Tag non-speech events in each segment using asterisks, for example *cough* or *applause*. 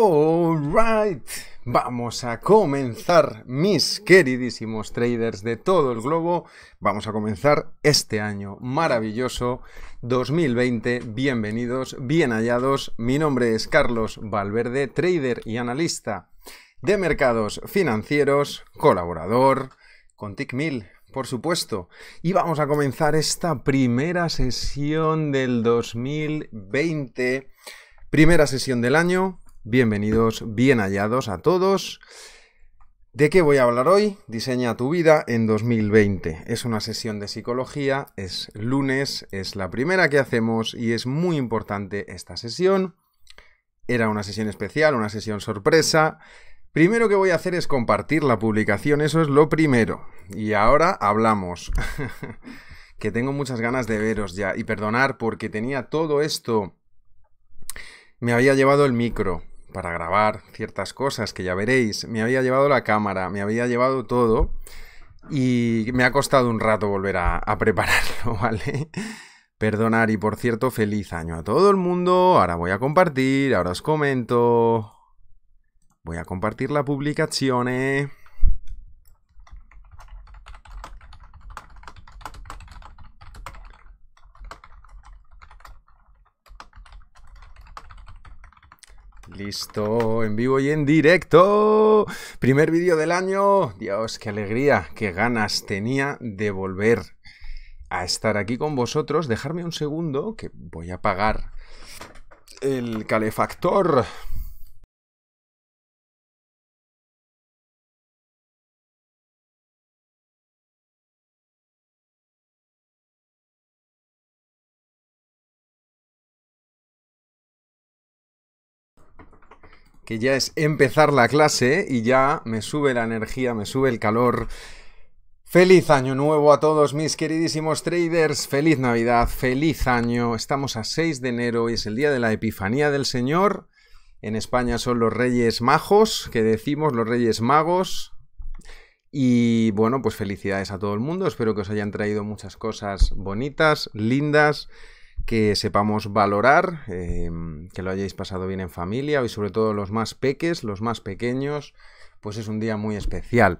Alright, vamos a comenzar, mis queridísimos traders de todo el globo. Vamos a comenzar este año maravilloso 2020. Bienvenidos, bien hallados. Mi nombre es Carlos Valverde, trader y analista de mercados financieros, colaborador con TICMIL, por supuesto. Y vamos a comenzar esta primera sesión del 2020. Primera sesión del año, Bienvenidos, bien hallados a todos. ¿De qué voy a hablar hoy? Diseña tu vida en 2020. Es una sesión de psicología, es lunes, es la primera que hacemos y es muy importante esta sesión. Era una sesión especial, una sesión sorpresa. Primero que voy a hacer es compartir la publicación, eso es lo primero. Y ahora hablamos. *laughs* que tengo muchas ganas de veros ya y perdonar porque tenía todo esto. Me había llevado el micro, para grabar ciertas cosas que ya veréis. Me había llevado la cámara, me había llevado todo y me ha costado un rato volver a, prepararlo, *laughs* ¿vale? Perdonar y por cierto, feliz año a todo el mundo. Ahora voy a compartir, ahora os comento. Voy a compartir la publicación. ¿eh? Listo, en vivo y en directo. Primer vídeo del año. Dios, qué alegría, qué ganas tenía de volver a estar aquí con vosotros. Dejarme un segundo que voy a apagar el calefactor. Que ya es empezar la clase y ya me sube la energía, me sube el calor. Feliz año nuevo a todos mis queridísimos traders, feliz Navidad, feliz año. Estamos a 6 de enero y es el día de la Epifanía del Señor. En España son los Reyes Majos, que decimos los Reyes Magos. Y bueno, pues felicidades a todo el mundo. Espero que os hayan traído muchas cosas bonitas, lindas que sepamos valorar, em, que lo hayáis pasado bien en familia y sobre todo los más peques, los más pequeños, pues es un día muy especial.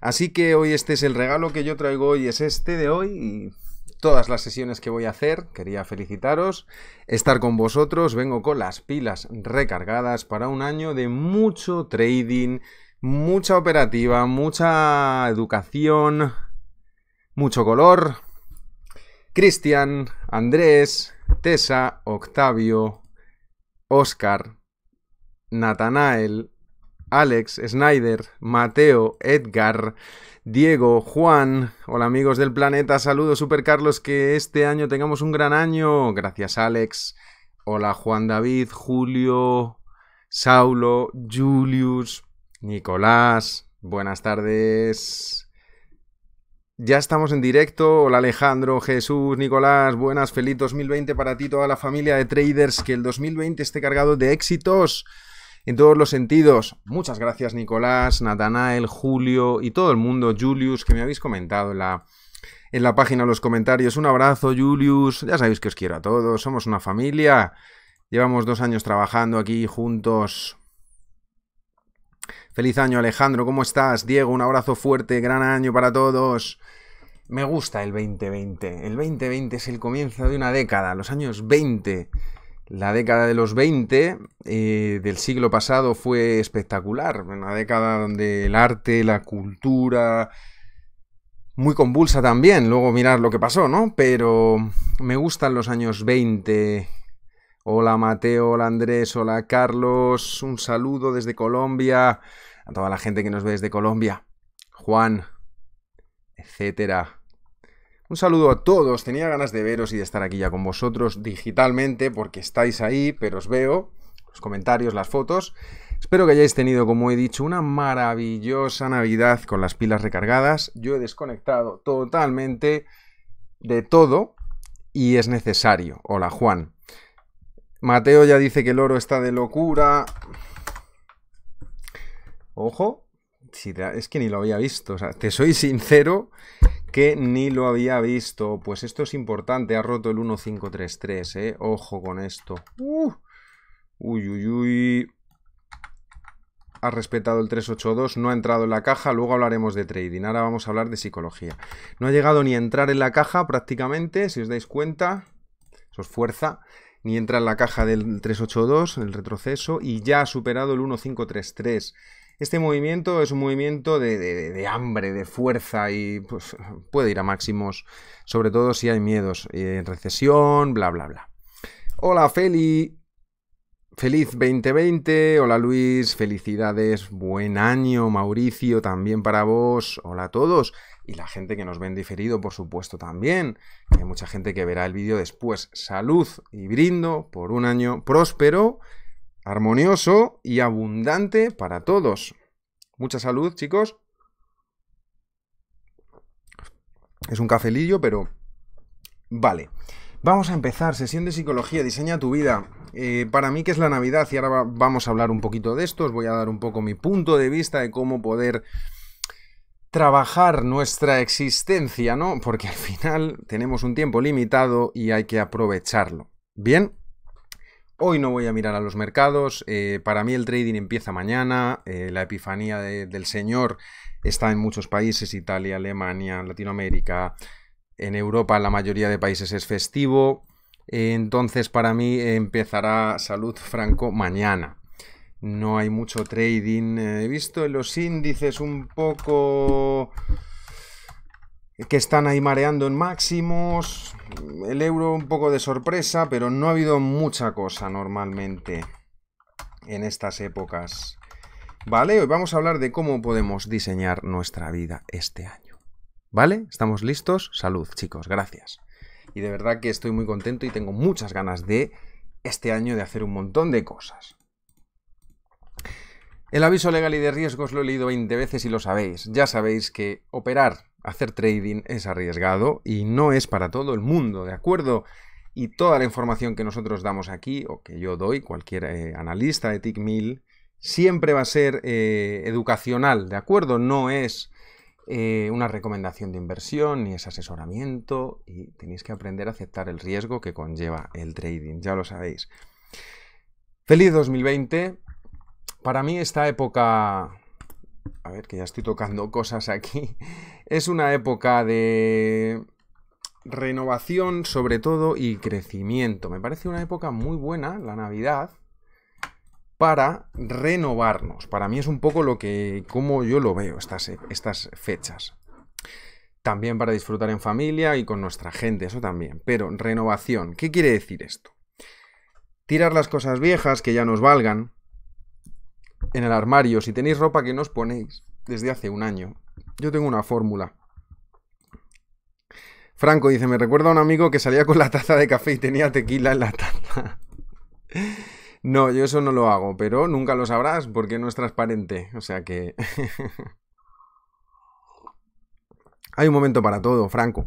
Así que hoy este es el regalo que yo traigo hoy, es este de hoy y todas las sesiones que voy a hacer, quería felicitaros, estar con vosotros, vengo con las pilas recargadas para un año de mucho trading, mucha operativa, mucha educación, mucho color, Cristian, Andrés, Tessa, Octavio, Oscar, Natanael, Alex, Snyder, Mateo, Edgar, Diego, Juan, hola amigos del planeta, saludos Super Carlos, que este año tengamos un gran año, gracias Alex, hola Juan David, Julio, Saulo, Julius, Nicolás, buenas tardes, ya estamos en directo. Hola Alejandro, Jesús, Nicolás, buenas, feliz 2020 para ti, toda la familia de traders. Que el 2020 esté cargado de éxitos en todos los sentidos. Muchas gracias Nicolás, Natanael, Julio y todo el mundo, Julius, que me habéis comentado en la, en la página, en los comentarios. Un abrazo, Julius. Ya sabéis que os quiero a todos, somos una familia. Llevamos dos años trabajando aquí juntos. Feliz año Alejandro, ¿cómo estás? Diego, un abrazo fuerte, gran año para todos. Me gusta el 2020. El 2020 es el comienzo de una década, los años 20. La década de los 20 eh, del siglo pasado fue espectacular. Una década donde el arte, la cultura, muy convulsa también. Luego mirar lo que pasó, ¿no? Pero me gustan los años 20. Hola Mateo, hola Andrés, hola Carlos. Un saludo desde Colombia. A toda la gente que nos ve desde Colombia. Juan, etcétera. Un saludo a todos, tenía ganas de veros y de estar aquí ya con vosotros digitalmente porque estáis ahí, pero os veo, los comentarios, las fotos. Espero que hayáis tenido, como he dicho, una maravillosa Navidad con las pilas recargadas. Yo he desconectado totalmente de todo y es necesario. Hola Juan. Mateo ya dice que el oro está de locura. Ojo, es que ni lo había visto. Te soy sincero que ni lo había visto. Pues esto es importante. Ha roto el 1533, ¿eh? Ojo con esto. Uy, uy, uy. ha respetado el 382, no ha entrado en la caja, luego hablaremos de trading, ahora vamos a hablar de psicología. No ha llegado ni a entrar en la caja prácticamente, si os dais cuenta, eso es fuerza, ni entra en la caja del 382, el retroceso, y ya ha superado el 1533. Este movimiento es un movimiento de, hambre, de fuerza y pues, puede ir a máximos, sobre todo si hay miedos, en recesión, bla, bla, bla. Hola Feli, feliz 2020, hola Luis, felicidades, buen año Mauricio, también para vos, hola a todos. Y la gente que nos ven diferido, por supuesto, también. Hay mucha gente que verá el vídeo después. Salud y brindo por un año próspero armonioso y abundante para todos. Mucha salud, chicos. Es un cafelillo, pero... Vale. Vamos a empezar. Sesión de psicología. Diseña tu vida. Eh, para mí que es la Navidad y ahora vamos a hablar un poquito de esto. Os voy a dar un poco mi punto de vista de cómo poder trabajar nuestra existencia, ¿no? Porque al final tenemos un tiempo limitado y hay que aprovecharlo. Bien, Hoy no voy a mirar a los mercados. Eh, para mí el trading empieza mañana. Eh, la epifanía del Señor está en muchos países, Italia, Alemania, Latinoamérica. En Europa la mayoría de países es festivo. entonces para mí empezará Salud Franco mañana. No hay mucho trading. He visto en los índices un poco que están ahí mareando en máximos. El euro un poco de sorpresa, pero no ha habido mucha cosa normalmente en estas épocas. Vale, hoy vamos a hablar de cómo podemos diseñar nuestra vida este año. ¿Vale? ¿Estamos listos? Salud, chicos, gracias. Y de verdad que estoy muy contento y tengo muchas ganas de este año de hacer un montón de cosas. El aviso legal y de riesgos lo he leído 20 veces y lo sabéis. Ya sabéis que operar hacer trading es arriesgado y no es para todo el mundo, ¿de acuerdo? Y toda la información que nosotros damos aquí, o que yo doy, cualquier eh, analista de TICMIL, siempre va a ser eh, educacional, ¿de acuerdo? No es eh, una recomendación de inversión ni es asesoramiento y tenéis que aprender a aceptar el riesgo que conlleva el trading, ya lo sabéis. Feliz 2020. Para mí esta época a ver, que ya estoy tocando cosas aquí. *laughs* Es una época de renovación sobre todo y crecimiento. Me parece una época muy buena, la Navidad, para renovarnos. Para mí es un poco lo que, como yo lo veo estas, estas fechas. También para disfrutar en familia y con nuestra gente, eso también. Pero renovación, ¿qué quiere decir esto? Tirar las cosas viejas que ya nos valgan, en el armario, si tenéis ropa que no os ponéis desde hace un año, yo tengo una fórmula. Franco dice, me recuerda a un amigo que salía con la taza de café y tenía tequila en la taza. *laughs* no, yo eso no lo hago, pero nunca lo sabrás porque no es transparente. O sea que... *laughs* Hay un momento para todo, Franco.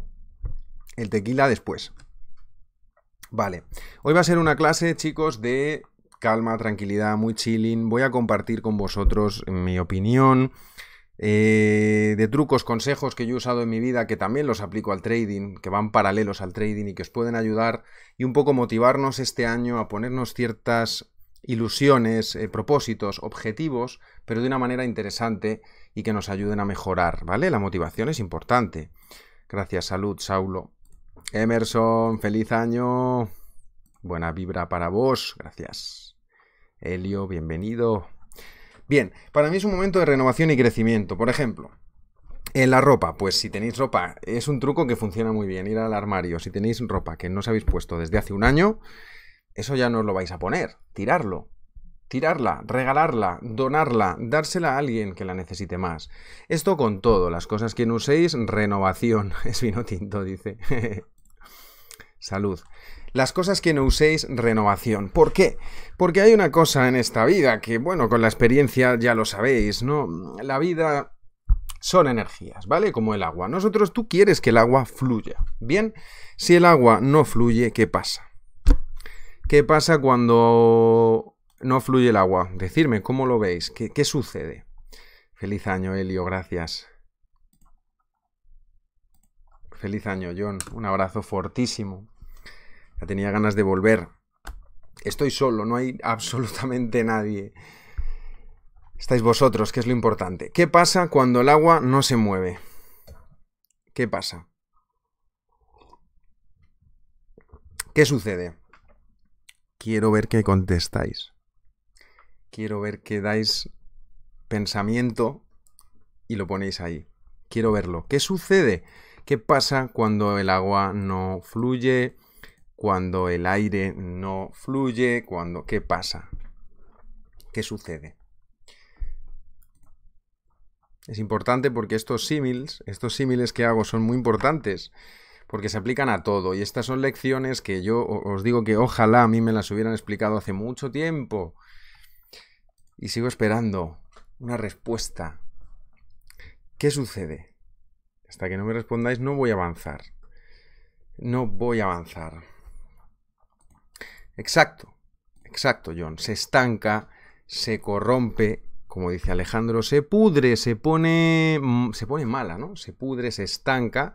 El tequila después. Vale. Hoy va a ser una clase, chicos, de calma, tranquilidad, muy chilling. Voy a compartir con vosotros mi opinión eh, de trucos, consejos que yo he usado en mi vida, que también los aplico al trading, que van paralelos al trading y que os pueden ayudar y un poco motivarnos este año a ponernos ciertas ilusiones, eh, propósitos, objetivos, pero de una manera interesante y que nos ayuden a mejorar, ¿vale? La motivación es importante. Gracias, salud, Saulo. Emerson, feliz año. Buena vibra para vos, gracias. Helio, bienvenido. Bien, para mí es un momento de renovación y crecimiento. Por ejemplo, en la ropa, pues si tenéis ropa, es un truco que funciona muy bien, ir al armario. Si tenéis ropa que no os habéis puesto desde hace un año, eso ya no os lo vais a poner. Tirarlo. Tirarla, regalarla, donarla, dársela a alguien que la necesite más. Esto con todo, las cosas que no uséis, renovación. *laughs* Es vino tinto, dice. *laughs* Salud. Las cosas que no uséis, renovación. ¿Por qué? Porque hay una cosa en esta vida que, bueno, con la experiencia ya lo sabéis, ¿no? La vida son energías, ¿vale? Como el agua. Nosotros, tú quieres que el agua fluya. Bien, si el agua no fluye, ¿qué pasa? ¿Qué pasa cuando no fluye el agua? Decidme, ¿cómo lo veis? ¿Qué, qué sucede? Feliz año, Helio, gracias. Feliz año, John. Un abrazo fortísimo tenía ganas de volver. Estoy solo, no hay *laughs* absolutamente nadie. estáis vosotros, que es lo importante. ¿Qué pasa cuando el agua no se mueve? ¿Qué pasa? ¿Qué sucede? Quiero ver qué contestáis. Quiero ver que dais pensamiento y lo ponéis ahí. Quiero verlo. ¿Qué sucede? ¿Qué pasa cuando el agua no fluye? Cuando el aire no fluye? Cuando ¿qué pasa? ¿Qué sucede? Es importante porque estos símiles, estos símiles que hago son muy importantes porque se aplican a todo y estas son lecciones que yo os digo que ojalá a mí me las hubieran explicado hace mucho tiempo y sigo esperando una respuesta. ¿Qué sucede? Hasta que no me respondáis no voy a avanzar. No voy a avanzar. Exacto, exacto, John. Se estanca, se corrompe, como dice Alejandro, se pudre, se pone, se pone mala, ¿no? Se pudre, se estanca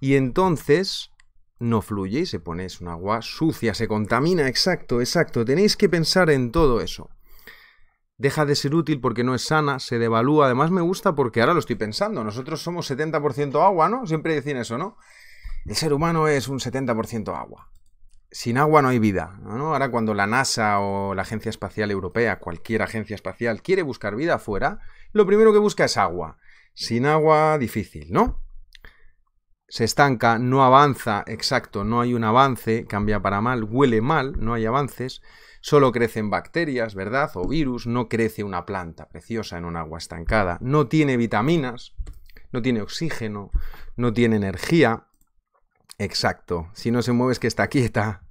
y entonces no fluye y se pone, es un agua sucia, se contamina, exacto, exacto. Tenéis que pensar en todo eso. Deja de ser útil porque no es sana, se devalúa. Además me gusta porque ahora lo estoy pensando. Nosotros somos 70% agua, ¿no? Siempre dicen eso, ¿no? El ser humano es un 70% agua sin agua no hay vida. ¿no? Ahora cuando la NASA o la Agencia Espacial Europea, cualquier agencia espacial, quiere buscar vida afuera, lo primero que busca es agua. Sin agua, difícil, ¿no? Se estanca, no avanza, exacto, no hay un avance, cambia para mal, huele mal, no hay avances, solo crecen bacterias, ¿verdad? O virus, no crece una planta preciosa en un agua estancada, no tiene vitaminas, no tiene oxígeno, no tiene energía, Exacto. Si no se mueve es que está quieta.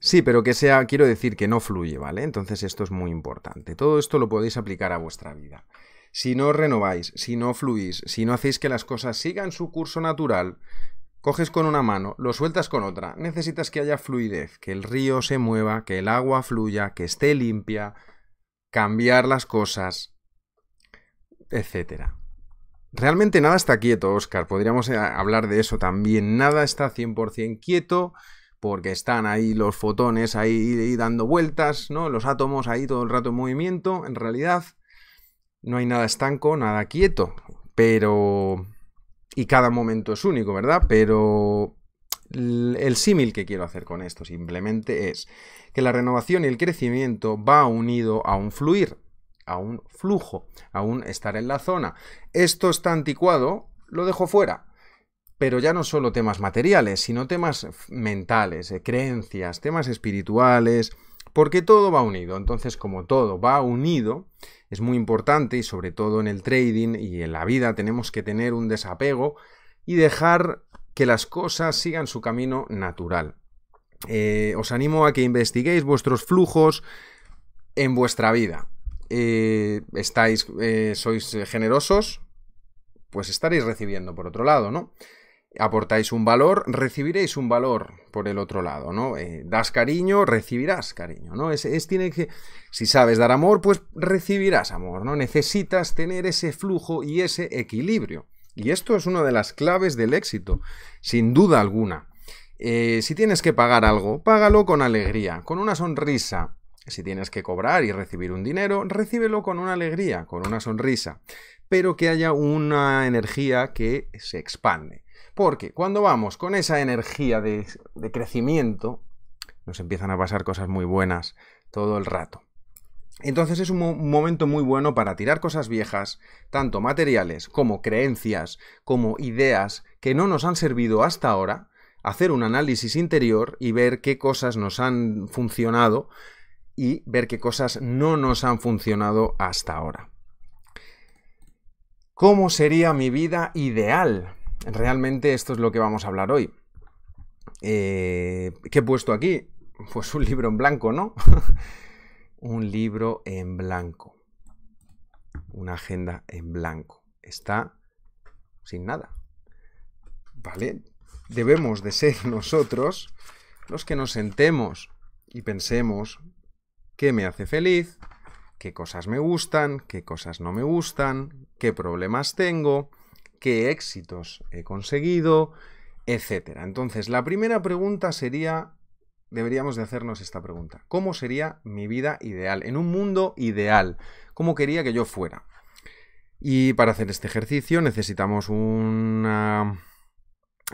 Sí, pero que sea, quiero decir que no fluye, ¿vale? Entonces esto es muy importante. Todo esto lo podéis aplicar a vuestra vida. Si no renováis, si no fluís, si no hacéis que las cosas sigan su curso natural, coges con una mano, lo sueltas con otra, necesitas que haya fluidez, que el río se mueva, que el agua fluya, que esté limpia, cambiar las cosas, etcétera. Realmente nada está quieto, Oscar. Podríamos eh, hablar de eso también. Nada está 100% quieto porque están ahí los fotones ahí, dando vueltas, ¿no? Los átomos ahí todo el rato en movimiento. En realidad no hay nada estanco, nada quieto. Pero... Y cada momento es único, ¿verdad? Pero el símil que quiero hacer con esto simplemente es que la renovación y el crecimiento va unido a un fluir a un flujo, a un estar en la zona. Esto está anticuado, lo dejo fuera. Pero ya no solo temas materiales, sino temas mentales, eh, creencias, temas espirituales, porque todo va unido. Entonces, como todo va unido, es muy importante y sobre todo en el trading y en la vida tenemos que tener un desapego y dejar que las cosas sigan su camino natural. Eh, os animo a que investiguéis vuestros flujos en vuestra vida. Eh, estáis, eh, sois generosos, pues estaréis recibiendo por otro lado, ¿no? Aportáis un valor, recibiréis un valor por el otro lado, ¿no? Eh, das cariño, recibirás cariño, ¿no? Es, es, tiene que, si sabes dar amor, pues recibirás amor, ¿no? Necesitas tener ese flujo y ese equilibrio. Y esto es una de las claves del éxito, sin duda alguna. si tienes que pagar algo, págalo con alegría, con una sonrisa, si tienes que cobrar y recibir un dinero, recíbelo con una alegría, con una sonrisa, pero que haya una energía que se expande. Porque cuando vamos con esa energía de, crecimiento, nos empiezan a pasar cosas muy buenas todo el rato. Entonces es un, momento muy bueno para tirar cosas viejas, tanto materiales como creencias, como ideas que no nos han servido hasta ahora, hacer un análisis interior y ver qué cosas nos han funcionado y ver qué cosas no nos han funcionado hasta ahora. ¿Cómo sería mi vida ideal? Realmente esto es lo que vamos a hablar hoy. Eh, ¿Qué he puesto aquí? Pues un libro en blanco, ¿no? *laughs* un libro en blanco. Una agenda en blanco. Está sin nada. ¿Vale? Debemos de ser *laughs* nosotros los que nos sentemos y pensemos qué me hace feliz, qué cosas me gustan, qué cosas no me gustan, qué problemas tengo, qué éxitos he conseguido, etc. Entonces, la primera pregunta sería, deberíamos de hacernos esta pregunta, ¿cómo sería mi vida ideal? En un mundo ideal, cómo quería que yo fuera. Y para hacer este ejercicio necesitamos una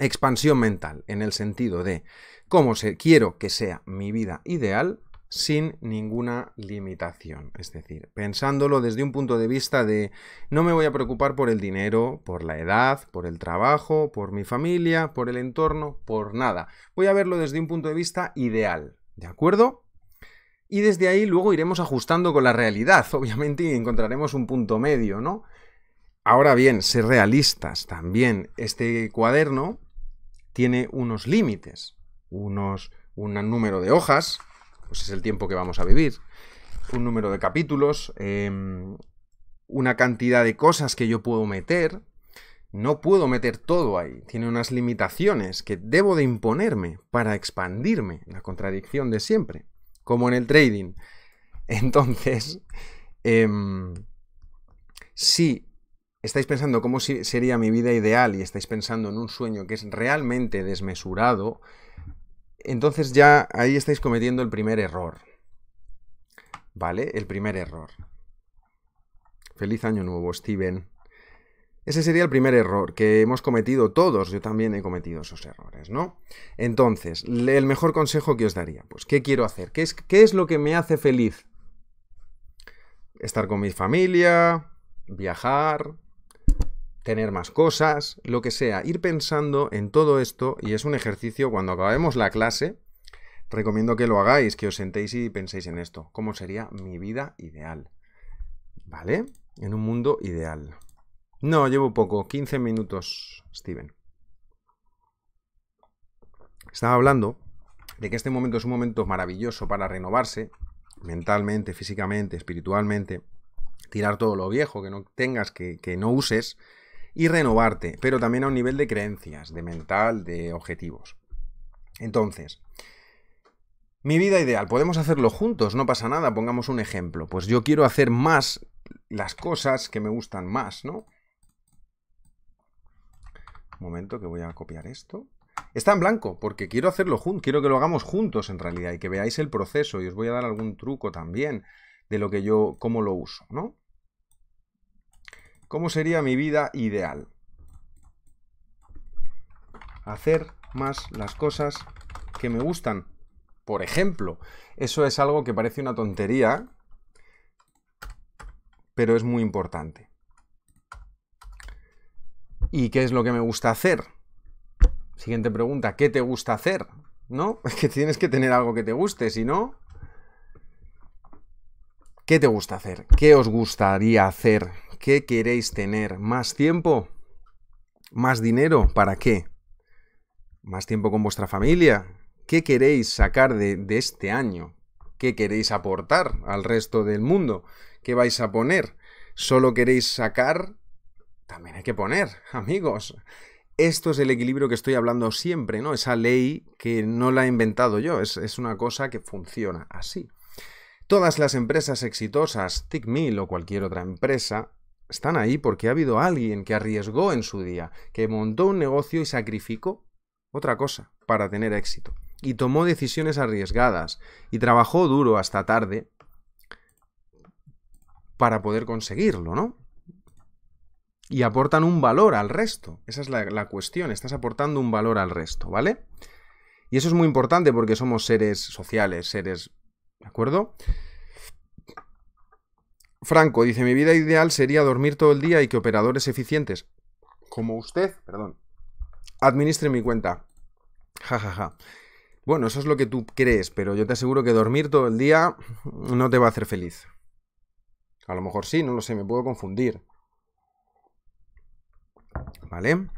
expansión mental, en el sentido de cómo se, quiero que sea mi vida ideal sin ninguna limitación. Es decir, pensándolo desde un punto de vista de no me voy a preocupar por el dinero, por la edad, por el trabajo, por mi familia, por el entorno, por nada. Voy a verlo desde un punto de vista ideal. ¿De acuerdo? Y desde ahí luego iremos ajustando con la realidad, *laughs* obviamente, y encontraremos un punto medio, ¿no? Ahora bien, ser realistas también. Este cuaderno tiene unos límites, unos, un número de hojas, pues es el tiempo que vamos a vivir, un número de capítulos, em, una cantidad de cosas que yo puedo meter. No puedo meter todo ahí, tiene unas limitaciones que debo de imponerme para expandirme, la contradicción de siempre, como en el trading. *laughs* Entonces, em, si estáis pensando cómo sería mi vida ideal y estáis pensando en un sueño que es realmente desmesurado, entonces ya ahí estáis cometiendo el primer error. ¿Vale? El primer error. Feliz año nuevo, Steven. Ese sería el primer error que hemos cometido todos. Yo también he cometido esos errores, ¿no? Entonces, el mejor consejo que os daría, pues, ¿qué quiero hacer? ¿Qué es, qué es lo que me hace feliz? Estar con mi familia, viajar, tener más cosas, lo que sea, ir pensando en todo esto y es un ejercicio cuando acabemos la clase, recomiendo que lo hagáis, que os sentéis y penséis en esto, cómo sería mi vida ideal. ¿Vale? En un mundo ideal. No, llevo poco, 15 minutos, Steven. Estaba hablando de que este momento es un momento maravilloso para renovarse, mentalmente, físicamente, espiritualmente, tirar todo lo viejo que no tengas, que, que no uses, y renovarte, pero también a un nivel de creencias, de mental, de objetivos. Entonces, mi vida ideal, podemos hacerlo juntos, no pasa nada, pongamos un ejemplo. Pues yo quiero hacer más las cosas que me gustan más, ¿no? Un momento que voy a copiar esto. Está en blanco, porque quiero hacerlo juntos, quiero que lo hagamos juntos en realidad y que veáis el proceso y os voy a dar algún truco también de lo que yo, cómo lo uso, ¿no? ¿Cómo sería mi vida ideal? Hacer más las cosas que me gustan. Por ejemplo, eso es algo que parece una tontería, pero es muy importante. ¿Y qué es lo que me gusta hacer? Siguiente pregunta, ¿qué te gusta hacer? ¿No? *laughs* Es que tienes que tener algo que te guste, si no... ¿Qué te gusta hacer? ¿Qué os gustaría hacer? ¿Qué queréis tener? ¿Más tiempo? ¿Más dinero? ¿Para qué? ¿Más tiempo con vuestra familia? ¿Qué queréis sacar de, este año? ¿Qué queréis aportar al resto del mundo? ¿Qué vais a poner? ¿Solo queréis sacar? También hay que poner, *laughs* amigos. Esto es el equilibrio que estoy hablando siempre, ¿no? Esa ley que no la he inventado yo, es, es una cosa que funciona así. Todas las empresas exitosas, TickMill o cualquier otra empresa, están ahí porque ha habido alguien que arriesgó en su día, que montó un negocio y sacrificó otra cosa para tener éxito. Y tomó decisiones arriesgadas y trabajó duro hasta tarde para poder conseguirlo, ¿no? Y aportan un valor al resto. Esa es la, cuestión. Estás aportando un valor al resto, ¿vale? Y eso es muy importante porque somos seres sociales, seres... ¿De acuerdo? Franco dice, mi vida ideal sería dormir todo el día y que operadores eficientes, como usted, perdón, administren mi cuenta. Ja, ja, ja. Bueno, eso es lo que tú crees, pero yo te aseguro que dormir todo el día no te va a hacer feliz. A lo mejor sí, no lo sé, me puedo confundir. ¿Vale?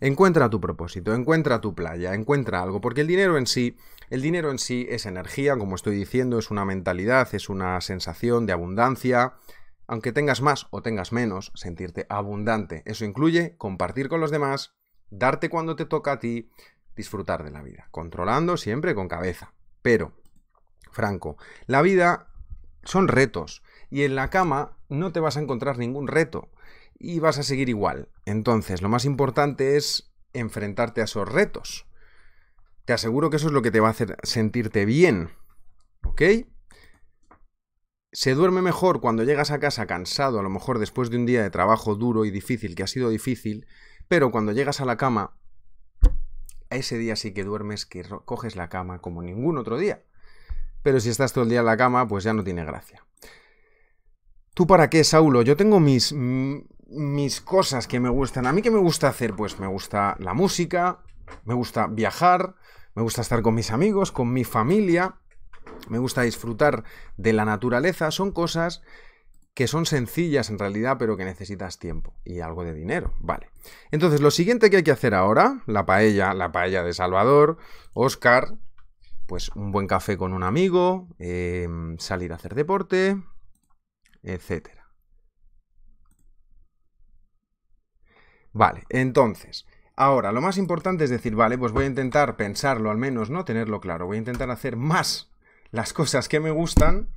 Encuentra tu propósito, encuentra tu playa, encuentra algo, porque el dinero en sí, el dinero en sí es energía, como estoy diciendo, es una mentalidad, es una sensación de abundancia. Aunque tengas más o tengas menos, sentirte abundante. Eso incluye compartir con los demás, darte cuando te toca a ti, disfrutar de la vida, controlando siempre con cabeza. Pero, Franco, la vida son retos y en la cama no te vas a encontrar ningún reto y vas a seguir igual. Entonces, lo más importante es enfrentarte a esos retos. Te aseguro que eso es lo que te va a hacer sentirte bien. ¿Ok? se duerme mejor cuando llegas a casa cansado, a lo mejor después de un día de trabajo duro y difícil, que ha sido difícil, pero cuando llegas a la cama, ese día sí que duermes, que coges la cama como ningún otro día. Pero si estás todo el día en la cama, pues ya no tiene gracia. ¿Tú para qué, Saulo? Yo tengo mis, mis cosas que me gustan. ¿A mí qué me gusta hacer? Pues me gusta la música, me gusta viajar, me gusta estar con mis amigos, con mi familia, me gusta disfrutar de la naturaleza. Son cosas que son sencillas en realidad, pero que necesitas tiempo y algo de dinero. Vale. Entonces, lo siguiente que hay que hacer ahora, la paella, la paella de Salvador, Oscar, pues un buen café con un amigo, em, salir a hacer deporte, etcétera. Vale, entonces, ahora lo más importante es decir, vale, pues voy a intentar pensarlo al menos, ¿no? Tenerlo claro. Voy a intentar hacer más las cosas que me gustan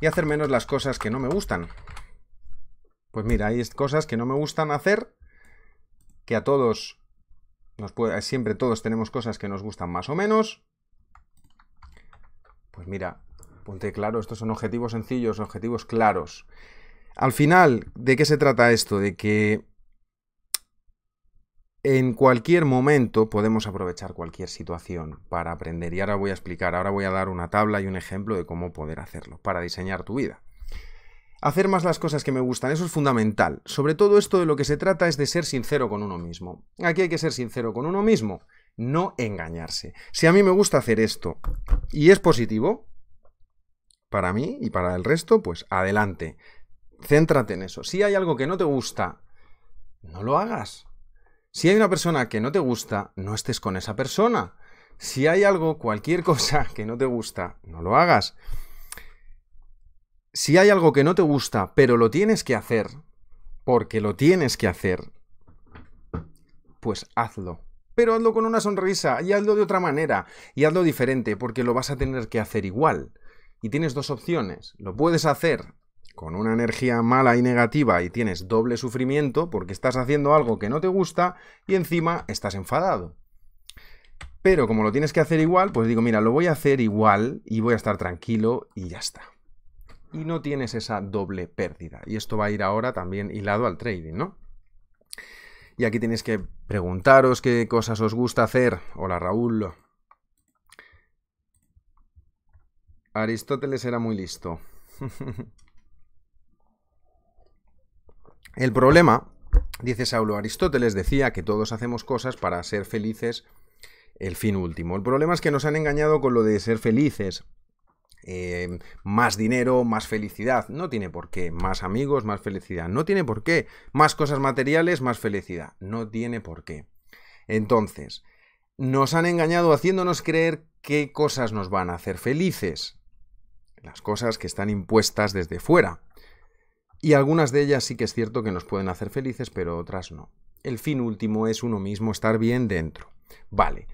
y hacer menos las cosas que no me gustan. Pues mira, hay cosas que no me gustan hacer, que a todos, nos puede, siempre todos tenemos cosas que nos gustan más o menos. Pues mira, ponte claro, estos son objetivos sencillos, objetivos claros. Al final, ¿de qué se trata esto? De que en cualquier momento podemos aprovechar cualquier situación para aprender y ahora voy a explicar, ahora voy a dar una tabla y un ejemplo de cómo poder hacerlo para diseñar tu vida. Hacer más las cosas que me gustan, eso es fundamental. Sobre todo esto de lo que se trata es de ser sincero con uno mismo. Aquí hay que ser sincero con uno mismo, no engañarse. Si a mí me gusta hacer esto y es positivo, para mí y para el resto, pues adelante. Céntrate en eso. Si hay algo que no te gusta, no lo hagas. Si hay una persona que no te gusta, no estés con esa persona. Si hay algo, cualquier *laughs* cosa que no te gusta, no lo hagas. Si hay algo que no te gusta, pero lo tienes que hacer, porque lo tienes que hacer, pues hazlo. Pero hazlo con una sonrisa y hazlo de otra manera y hazlo diferente, porque lo vas a tener que hacer igual. Y tienes dos opciones. Lo puedes hacer con una energía mala y negativa y tienes doble sufrimiento porque estás haciendo algo que no te gusta y encima estás enfadado. Pero como lo tienes que hacer igual, pues digo, mira, lo voy a hacer igual y voy a estar tranquilo y ya está. Y no tienes esa doble pérdida. Y esto va a ir ahora también hilado al trading, ¿no? Y aquí tenéis que preguntaros qué cosas os gusta hacer. Hola Raúl. Aristóteles era muy listo. *laughs* El problema, dice Saulo Aristóteles, decía que todos hacemos cosas para ser felices el fin último. El problema es que nos han engañado con lo de ser felices. Eh, más dinero, más felicidad. No tiene por qué. Más amigos, más felicidad. No tiene por qué. Más cosas materiales, más felicidad. No tiene por qué. Entonces, nos han engañado haciéndonos creer qué cosas nos van a hacer felices. Las cosas que están impuestas desde fuera. Y algunas de ellas sí que es cierto que nos pueden hacer felices, pero otras no. El fin último es uno mismo estar bien dentro. Vale.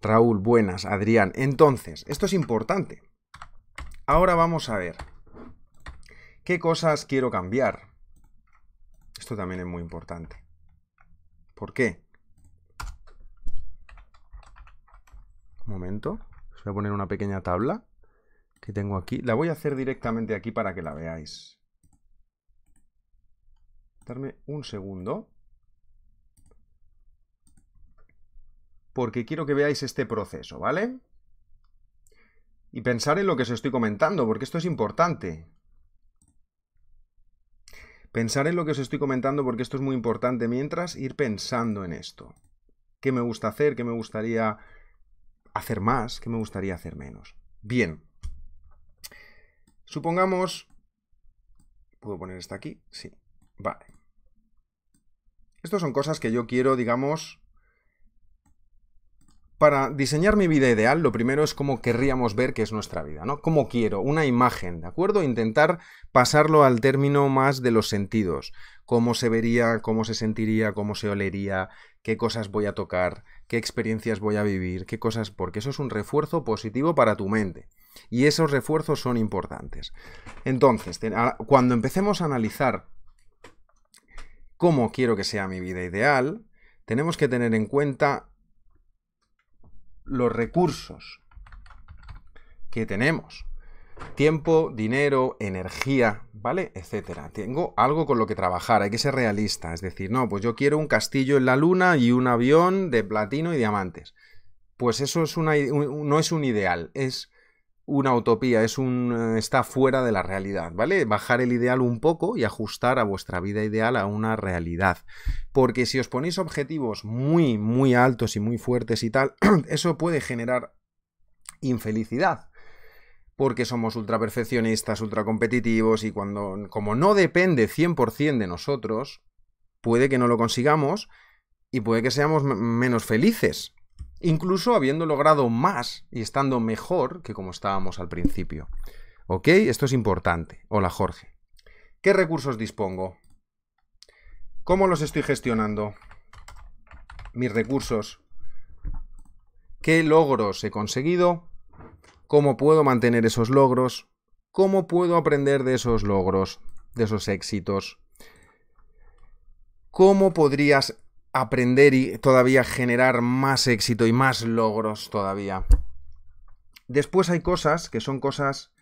Raúl, buenas, Adrián. Entonces, esto es importante. Ahora vamos a ver. ¿Qué cosas quiero cambiar? Esto también es muy importante. ¿Por qué? Un momento. Os voy a poner una pequeña tabla que tengo aquí. La voy a hacer directamente aquí para que la veáis. Darme un segundo. Porque quiero que veáis este proceso, ¿vale? Y pensar en lo que os estoy comentando, porque esto es importante. Pensar en lo que os estoy comentando, porque esto es muy importante, mientras ir pensando en esto. ¿Qué me gusta hacer? ¿Qué me gustaría hacer más? ¿Qué me gustaría hacer menos? Bien. Supongamos... ¿Puedo poner esta aquí? Sí. Vale. Estas son cosas que yo quiero, digamos... Para diseñar mi vida ideal, lo primero es cómo querríamos ver que es nuestra vida, ¿no? Cómo quiero, una imagen, ¿de acuerdo? Intentar pasarlo al término más de los sentidos. Cómo se vería, cómo se sentiría, cómo se olería, qué cosas voy a tocar, qué experiencias voy a vivir, qué cosas, porque eso es un refuerzo positivo para tu mente. Y esos refuerzos son importantes. Entonces, cuando empecemos a analizar cómo quiero que sea mi vida ideal, tenemos que tener en cuenta los recursos que tenemos. tiempo, dinero, energía, ¿vale? Etcétera. Tengo algo con lo que trabajar, hay que ser realista. Es decir, no, pues yo quiero un castillo en la luna y un avión de platino y diamantes. Pues eso no es un ideal, es una utopía, es un eh, está fuera de la realidad, ¿vale? Bajar el ideal un poco y ajustar a vuestra vida ideal a una realidad. Porque si os ponéis objetivos muy, muy altos y muy fuertes y tal, *clears throat* eso puede generar infelicidad. Porque somos ultra perfeccionistas, ultra competitivos y cuando, como no depende 100% de nosotros, puede que no lo consigamos y puede que seamos menos felices incluso habiendo logrado más y estando mejor que como estábamos al principio. ¿Ok? Esto es importante. Hola Jorge. ¿Qué recursos dispongo? ¿Cómo los estoy gestionando? Mis recursos. ¿Qué logros he conseguido? ¿Cómo puedo mantener esos logros? ¿Cómo puedo aprender de esos logros, de esos éxitos? ¿Cómo podrías aprender y todavía generar más éxito y más logros todavía. Después hay cosas que son cosas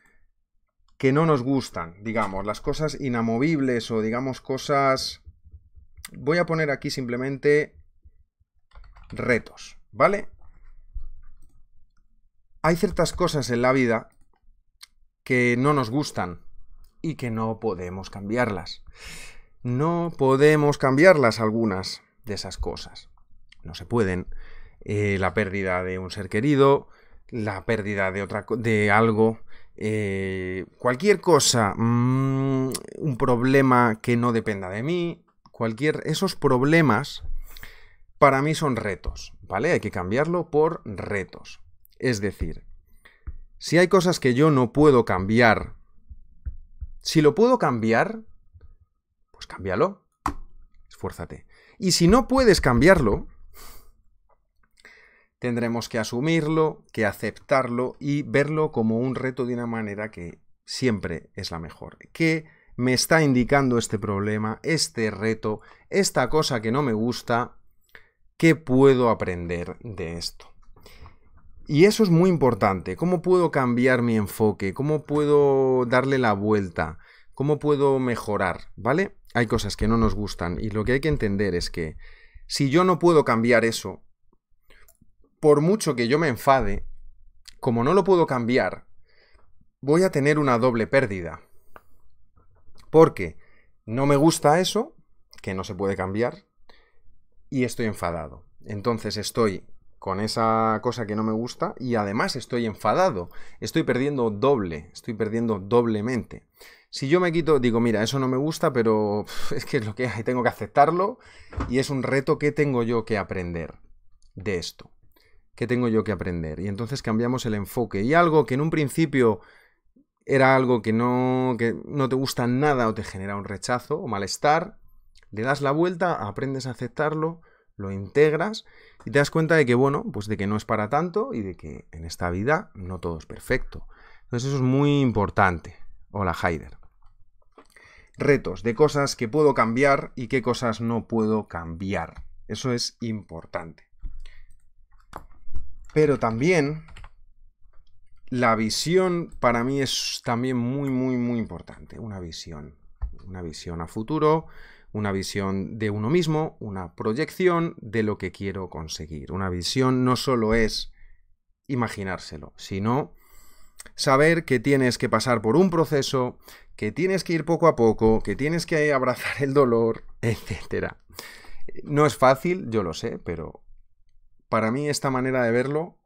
que no nos gustan, digamos, las cosas inamovibles o digamos cosas... Voy a poner aquí simplemente retos, ¿vale? Hay ciertas cosas en la vida que no nos gustan y que no podemos cambiarlas. No podemos cambiarlas algunas de esas cosas. No se pueden. Eh, la pérdida de un ser querido, la pérdida de, otra, de algo, eh, cualquier cosa, mm, un problema que no dependa de mí, cualquier, esos problemas para mí son retos, ¿vale? Hay que cambiarlo por retos. Es decir, si hay cosas que yo no puedo cambiar, si lo puedo cambiar, pues cámbialo. Esfuérzate. Y si no puedes cambiarlo, tendremos que asumirlo, que aceptarlo y verlo como un reto de una manera que siempre es la mejor. ¿Qué me está indicando este problema, este reto, esta cosa que no me gusta? ¿Qué puedo aprender de esto? Y eso es muy importante. ¿Cómo puedo cambiar mi enfoque? ¿Cómo puedo darle la vuelta? ¿Cómo puedo mejorar? ¿Vale? Hay cosas que no nos gustan y lo que hay que entender es que si yo no puedo cambiar eso, por mucho que yo me enfade, como no lo puedo cambiar, voy a tener una doble pérdida. Porque no me gusta eso, que no se puede cambiar, y estoy enfadado. Entonces estoy con esa cosa que no me gusta y además estoy enfadado. Estoy perdiendo doble, estoy perdiendo doblemente. Si yo me quito, digo, mira, eso no me gusta, pero *laughs* es que es lo que hay, tengo que aceptarlo y es un reto que tengo yo que aprender de esto. ¿Qué tengo yo que aprender? Y entonces cambiamos el enfoque. Y algo que en un principio era algo que no, que no te gusta nada o te genera un rechazo o malestar, le das la vuelta, aprendes a aceptarlo, lo integras y te das cuenta de que, bueno, pues de que no es para tanto y de que en esta vida no todo es perfecto. Entonces eso es muy importante. Hola, Haider retos, de cosas que puedo cambiar y qué cosas no puedo cambiar. Eso es importante. Pero también la visión para mí es también muy, muy, muy importante. Una visión. Una visión a futuro, una visión de uno mismo, una proyección de lo que quiero conseguir. Una visión no solo es imaginárselo, sino saber que tienes que pasar por un proceso, que tienes que ir poco a poco, que tienes que *laughs* abrazar el dolor, etc. No es fácil, yo lo sé, pero para mí esta manera de verlo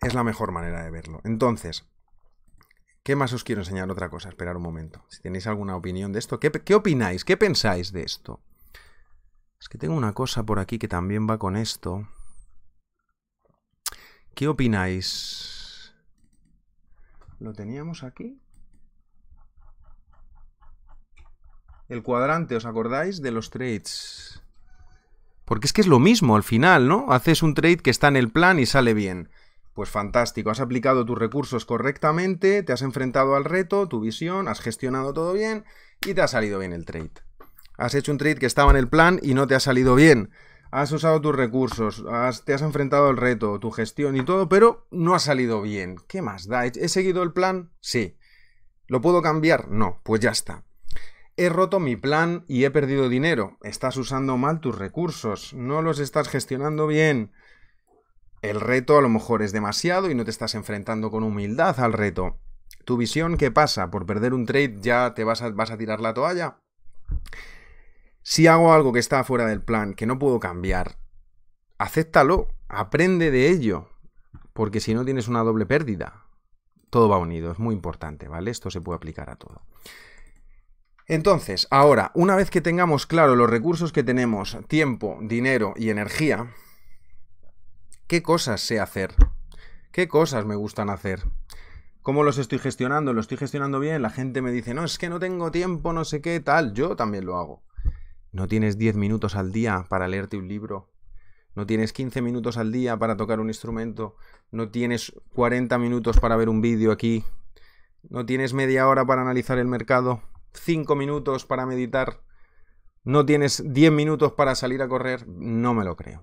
es la mejor manera de verlo. Entonces, ¿qué más os quiero enseñar? Otra cosa, esperar un momento. Si tenéis alguna opinión de esto, ¿qué, qué opináis? ¿Qué pensáis de esto? Es que tengo una cosa por aquí que también va con esto. ¿Qué opináis? ¿Lo teníamos aquí? El cuadrante, ¿os acordáis de los trades? Porque es que es lo mismo al final, ¿no? Haces un trade que está en el plan y sale bien. Pues fantástico, has aplicado tus recursos correctamente, te has enfrentado al reto, tu visión, has gestionado todo bien y te ha salido bien el trade. Has hecho un trade que estaba en el plan y no te ha salido bien. Has usado tus recursos, te has enfrentado al reto, tu gestión y todo, pero no ha salido bien. ¿Qué más da? ¿He seguido el plan? Sí. ¿Lo puedo cambiar? No, pues ya está. He roto mi plan y he perdido dinero. Estás usando mal tus recursos, no los estás gestionando bien. El reto a lo mejor es demasiado y no te estás enfrentando con humildad al reto. ¿Tu visión qué pasa? ¿Por perder un trade ya te vas a, vas a tirar la toalla? Si hago algo que está fuera del plan, que no puedo cambiar, acéptalo, aprende de ello, porque si no tienes una doble pérdida. Todo va unido, es muy importante, ¿vale? Esto se puede aplicar a todo. Entonces, ahora, una vez que tengamos claro los recursos que tenemos, tiempo, dinero y energía, ¿qué cosas sé hacer? ¿Qué cosas me gustan hacer? ¿Cómo los estoy gestionando? ¿Lo estoy gestionando bien? La gente me dice, no, es que no tengo tiempo, no sé qué, tal. Yo también lo hago. No tienes 10 minutos al día para leerte un libro. No tienes 15 minutos al día para tocar un instrumento. No tienes 40 minutos para ver un vídeo aquí. No tienes media hora para analizar el mercado. 5 minutos para meditar. No tienes 10 minutos para salir a correr. No me lo creo.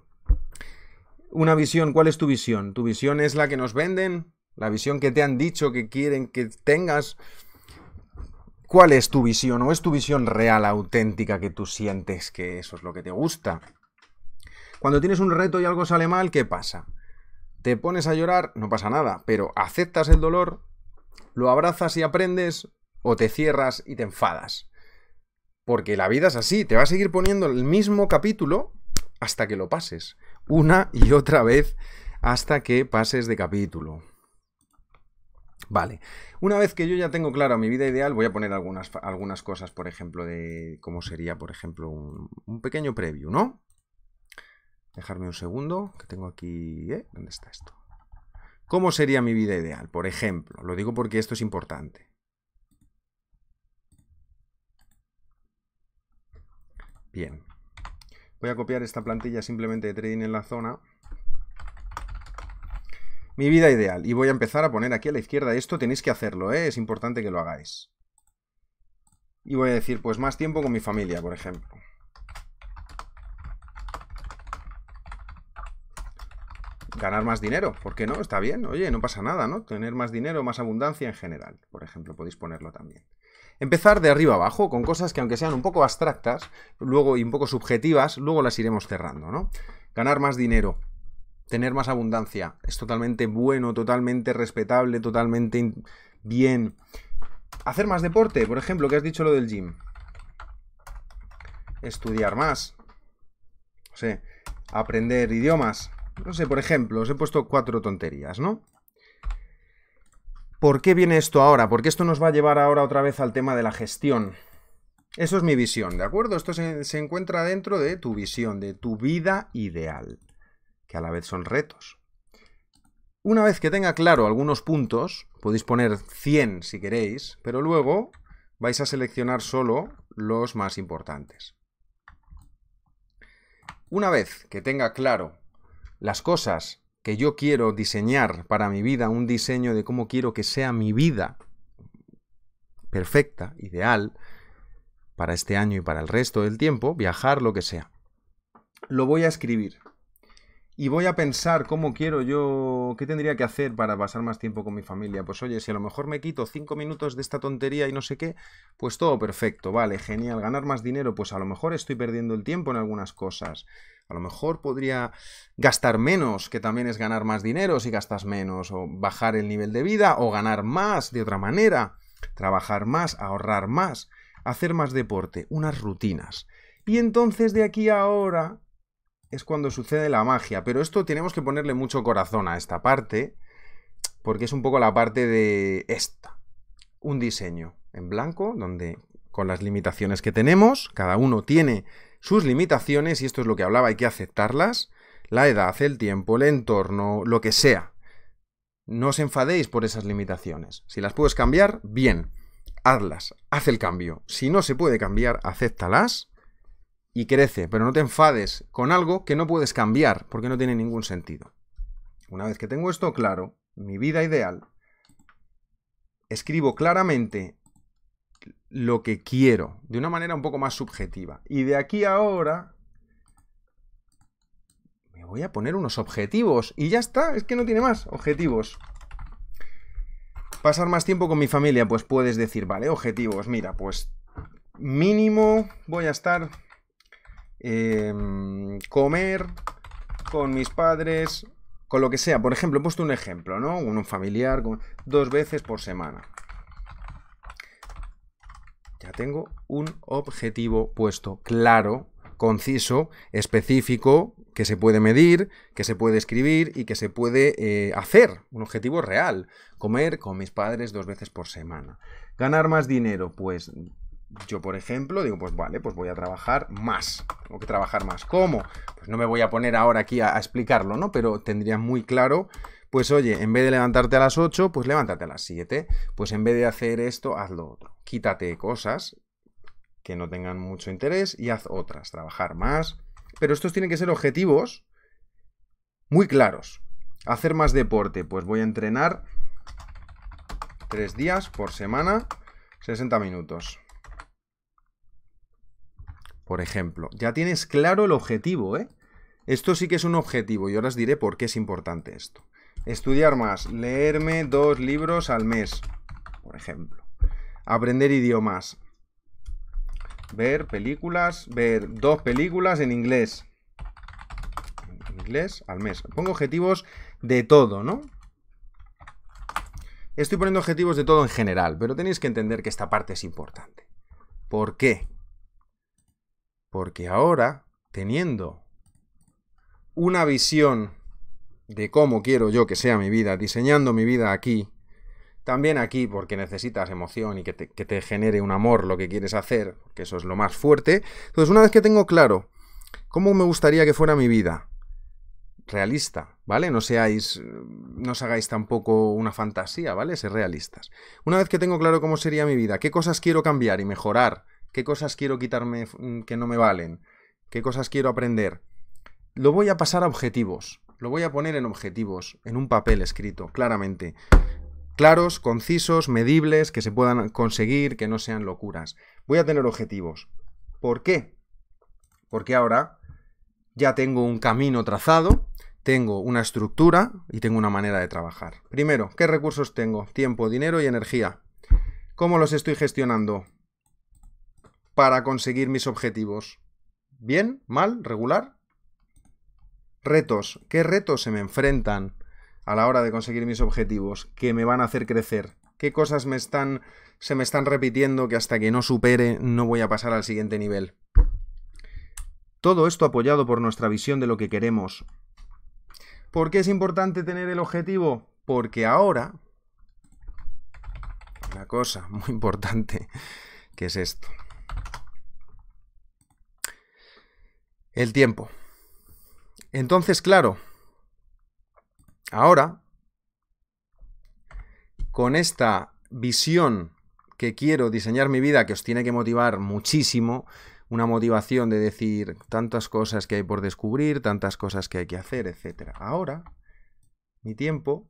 Una visión, ¿cuál es tu visión? ¿Tu visión es la que nos venden? ¿La visión que te han dicho que quieren que tengas? ¿Cuál es tu visión o es tu visión real, auténtica, que tú sientes que eso es lo que te gusta? Cuando tienes un reto y algo sale mal, ¿qué pasa? Te pones a llorar, no pasa nada, pero aceptas el dolor, lo abrazas y aprendes o te cierras y te enfadas. Porque la vida es así, te va a seguir poniendo el mismo capítulo hasta que lo pases. Una y otra vez hasta que pases de capítulo. Vale, una vez que yo ya tengo clara mi vida ideal, voy a poner algunas, algunas cosas, por ejemplo, de cómo sería, por ejemplo, un, pequeño preview, ¿no? Dejarme un segundo, que tengo aquí... ¿eh? ¿Dónde está esto? ¿Cómo sería mi vida ideal? Por ejemplo, lo digo porque esto es importante. Bien. Voy a copiar esta plantilla simplemente de trading en la zona mi vida ideal. Y voy a empezar a poner aquí a la izquierda esto. Tenéis que hacerlo, ¿eh? Es importante que lo hagáis. Y voy a decir, pues más tiempo con mi familia, por ejemplo. Ganar más dinero, ¿por qué no? Está bien, oye, no pasa nada, ¿no? Tener más dinero, más abundancia en general, por ejemplo, podéis ponerlo también. Empezar de arriba abajo, con cosas que aunque sean un poco abstractas, luego y un poco subjetivas, luego las iremos cerrando, ¿no? Ganar más dinero, tener más abundancia. Es totalmente bueno, totalmente respetable, totalmente bien. Hacer más deporte, por ejemplo, que has dicho lo del gym. Estudiar más. No sé, aprender idiomas. No sé, por ejemplo, os he puesto cuatro tonterías, ¿no? ¿Por qué viene esto ahora? Porque esto nos va a llevar ahora otra vez al tema de la gestión. Eso es mi visión, ¿de acuerdo? Esto se, se encuentra dentro de tu visión, de tu vida ideal que a la vez son retos. Una vez que tenga claro algunos puntos, podéis poner 100 si queréis, pero luego vais a seleccionar solo los más importantes. Una vez que tenga claro las cosas que yo quiero diseñar para mi vida, un diseño de cómo quiero que sea mi vida perfecta, ideal, para este año y para el resto del tiempo, viajar, lo que sea. Lo voy a escribir y voy a pensar cómo quiero yo, qué tendría que hacer para pasar más tiempo con mi familia. Pues oye, si a lo mejor me quito cinco minutos de esta tontería y no sé qué, pues todo perfecto, vale, genial. Ganar más dinero, pues a lo mejor estoy perdiendo el tiempo en algunas cosas. A lo mejor podría gastar menos, que también es ganar más dinero si gastas menos, o bajar el nivel de vida, o ganar más de otra manera, trabajar más, ahorrar más, hacer más deporte, unas rutinas. Y entonces de aquí a ahora es cuando sucede la magia. Pero esto tenemos que ponerle mucho corazón a esta parte, porque es un poco la parte de esta. Un diseño en blanco, donde con las limitaciones que tenemos, cada uno tiene sus limitaciones, y esto es lo que hablaba, hay que aceptarlas, la edad, el tiempo, el entorno, lo que sea. No os enfadéis por esas limitaciones. Si las puedes cambiar, bien, hazlas, haz el cambio. Si no se puede cambiar, acéptalas y crece, pero no te enfades con algo que no puedes cambiar porque no tiene ningún sentido. Una vez que tengo esto claro, mi vida ideal, escribo claramente lo que quiero, de una manera un poco más subjetiva. Y de aquí a ahora, Me voy a poner unos objetivos y ya está, es que no tiene más, objetivos. Pasar más tiempo con mi familia, pues puedes decir, vale, objetivos, mira, pues mínimo voy a estar em, comer con mis padres, con lo que sea. Por ejemplo, he puesto un ejemplo, ¿no? Un familiar, dos veces por semana. Ya tengo un objetivo puesto claro, conciso, específico, que se puede medir, que se puede escribir y que se puede eh, hacer. Un objetivo real. Comer con mis padres dos veces por semana. Ganar más dinero, pues yo, por ejemplo, digo, pues vale, pues voy a trabajar más. Tengo que trabajar más. ¿Cómo? Pues no me voy a poner ahora aquí a, a explicarlo, ¿no? Pero tendría muy claro pues oye, en vez de levantarte a las 8, pues levántate a las 7. Pues en vez de hacer esto, haz lo otro. Quítate cosas que no tengan mucho interés y haz otras. Trabajar más. Pero estos tienen que ser objetivos muy claros. Hacer más deporte. Pues voy a entrenar tres días por semana, 60 minutos. Por ejemplo, ya tienes claro el objetivo, ¿eh? Esto sí que es un objetivo y ahora os diré por qué es importante esto. Estudiar más. Leerme dos libros al mes, por ejemplo. Aprender idiomas. Ver películas. Ver dos películas en inglés. En inglés al mes. Pongo objetivos de todo, ¿no? Estoy poniendo objetivos de todo en general, pero tenéis que entender que esta parte es importante. ¿Por qué? Porque ahora, teniendo una visión de cómo quiero yo que sea mi vida, diseñando mi vida aquí, también aquí porque necesitas emoción y que te, genere un amor lo que quieres hacer, que eso es lo más fuerte. Entonces, una vez que tengo claro cómo me gustaría que fuera mi vida, realista, ¿vale? No seáis, no os hagáis tampoco una fantasía, ¿vale? Ser realistas. Una vez que tengo claro cómo sería mi vida, qué cosas quiero cambiar y mejorar, qué cosas quiero quitarme mm, que no me valen, qué cosas quiero aprender, lo voy a pasar a objetivos. Lo voy a poner en objetivos, en un papel escrito, claramente. Claros, concisos, medibles, que se puedan conseguir, que no sean locuras. Voy a tener objetivos. ¿Por qué? Porque ahora ya tengo un camino trazado, tengo una estructura y tengo una manera de trabajar. Primero, ¿qué recursos tengo? Tiempo, dinero y energía. ¿Cómo los estoy gestionando para conseguir mis objetivos? ¿Bien? ¿Mal? ¿Regular? Retos. ¿Qué retos se me enfrentan a la hora de conseguir mis objetivos que me van a hacer crecer? ¿Qué cosas me están se me están repitiendo que hasta que no supere no voy a pasar al siguiente nivel? Todo esto apoyado por nuestra visión de lo que queremos. ¿Por qué es importante tener el objetivo? Porque ahora una cosa muy importante que es esto. El tiempo. Entonces, claro, ahora, con esta visión que quiero diseñar mi vida, que os tiene que motivar muchísimo, una motivación de decir tantas cosas que hay por descubrir, tantas cosas que hay que hacer, etc. Ahora, mi tiempo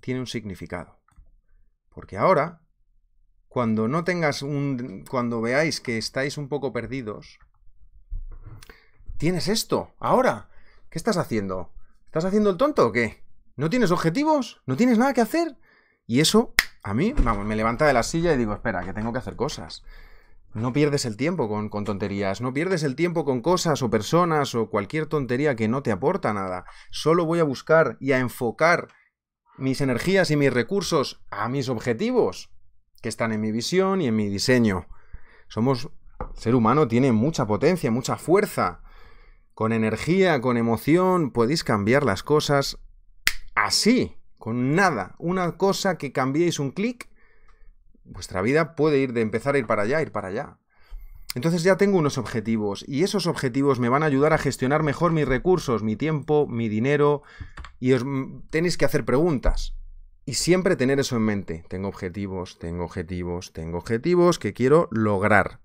tiene un significado. Porque ahora, cuando no tengas un. cuando veáis que estáis un poco perdidos, tienes esto, ahora. ¿Qué estás haciendo? ¿Estás haciendo el tonto o qué? ¿No tienes objetivos? ¿No tienes nada que hacer? Y eso, a mí, vamos, me levanta de la silla y digo, espera, que tengo que hacer cosas. No pierdes el tiempo con, con, tonterías, no pierdes el tiempo con cosas o personas o cualquier tontería que no te aporta nada. Solo voy a buscar y a enfocar mis energías y mis recursos a mis objetivos, que están en mi visión y en mi diseño. Somos, ser humano tiene mucha potencia, mucha fuerza con energía, con emoción, podéis cambiar las cosas así, con nada. Una cosa que cambiéis un clic, vuestra vida puede ir de empezar a ir para allá, ir para allá. Entonces ya tengo unos objetivos y esos objetivos me van a ayudar a gestionar mejor mis recursos, mi tiempo, mi dinero y os tenéis que hacer preguntas. Y siempre tener eso en mente. Tengo objetivos, tengo objetivos, tengo objetivos que quiero lograr.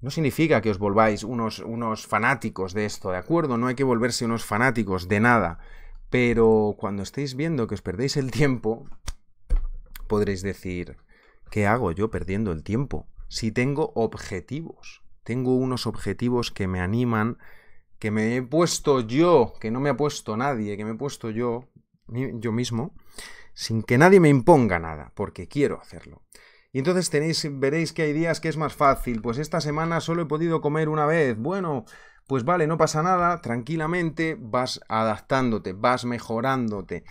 No significa que os volváis unos, unos fanáticos de esto, ¿de acuerdo? No hay que volverse unos fanáticos de nada. Pero cuando estéis viendo que os perdéis el tiempo, podréis decir, ¿qué hago yo perdiendo el tiempo? Si tengo objetivos, tengo unos objetivos que me animan que me he puesto yo, que no me ha puesto nadie, que me he puesto yo, yo mismo, sin que nadie me imponga nada, porque quiero hacerlo. Y entonces tenéis, veréis que hay días que es más fácil. Pues esta semana solo he podido comer una vez. Bueno, pues vale, no pasa nada. Tranquilamente vas adaptándote, vas mejorándote.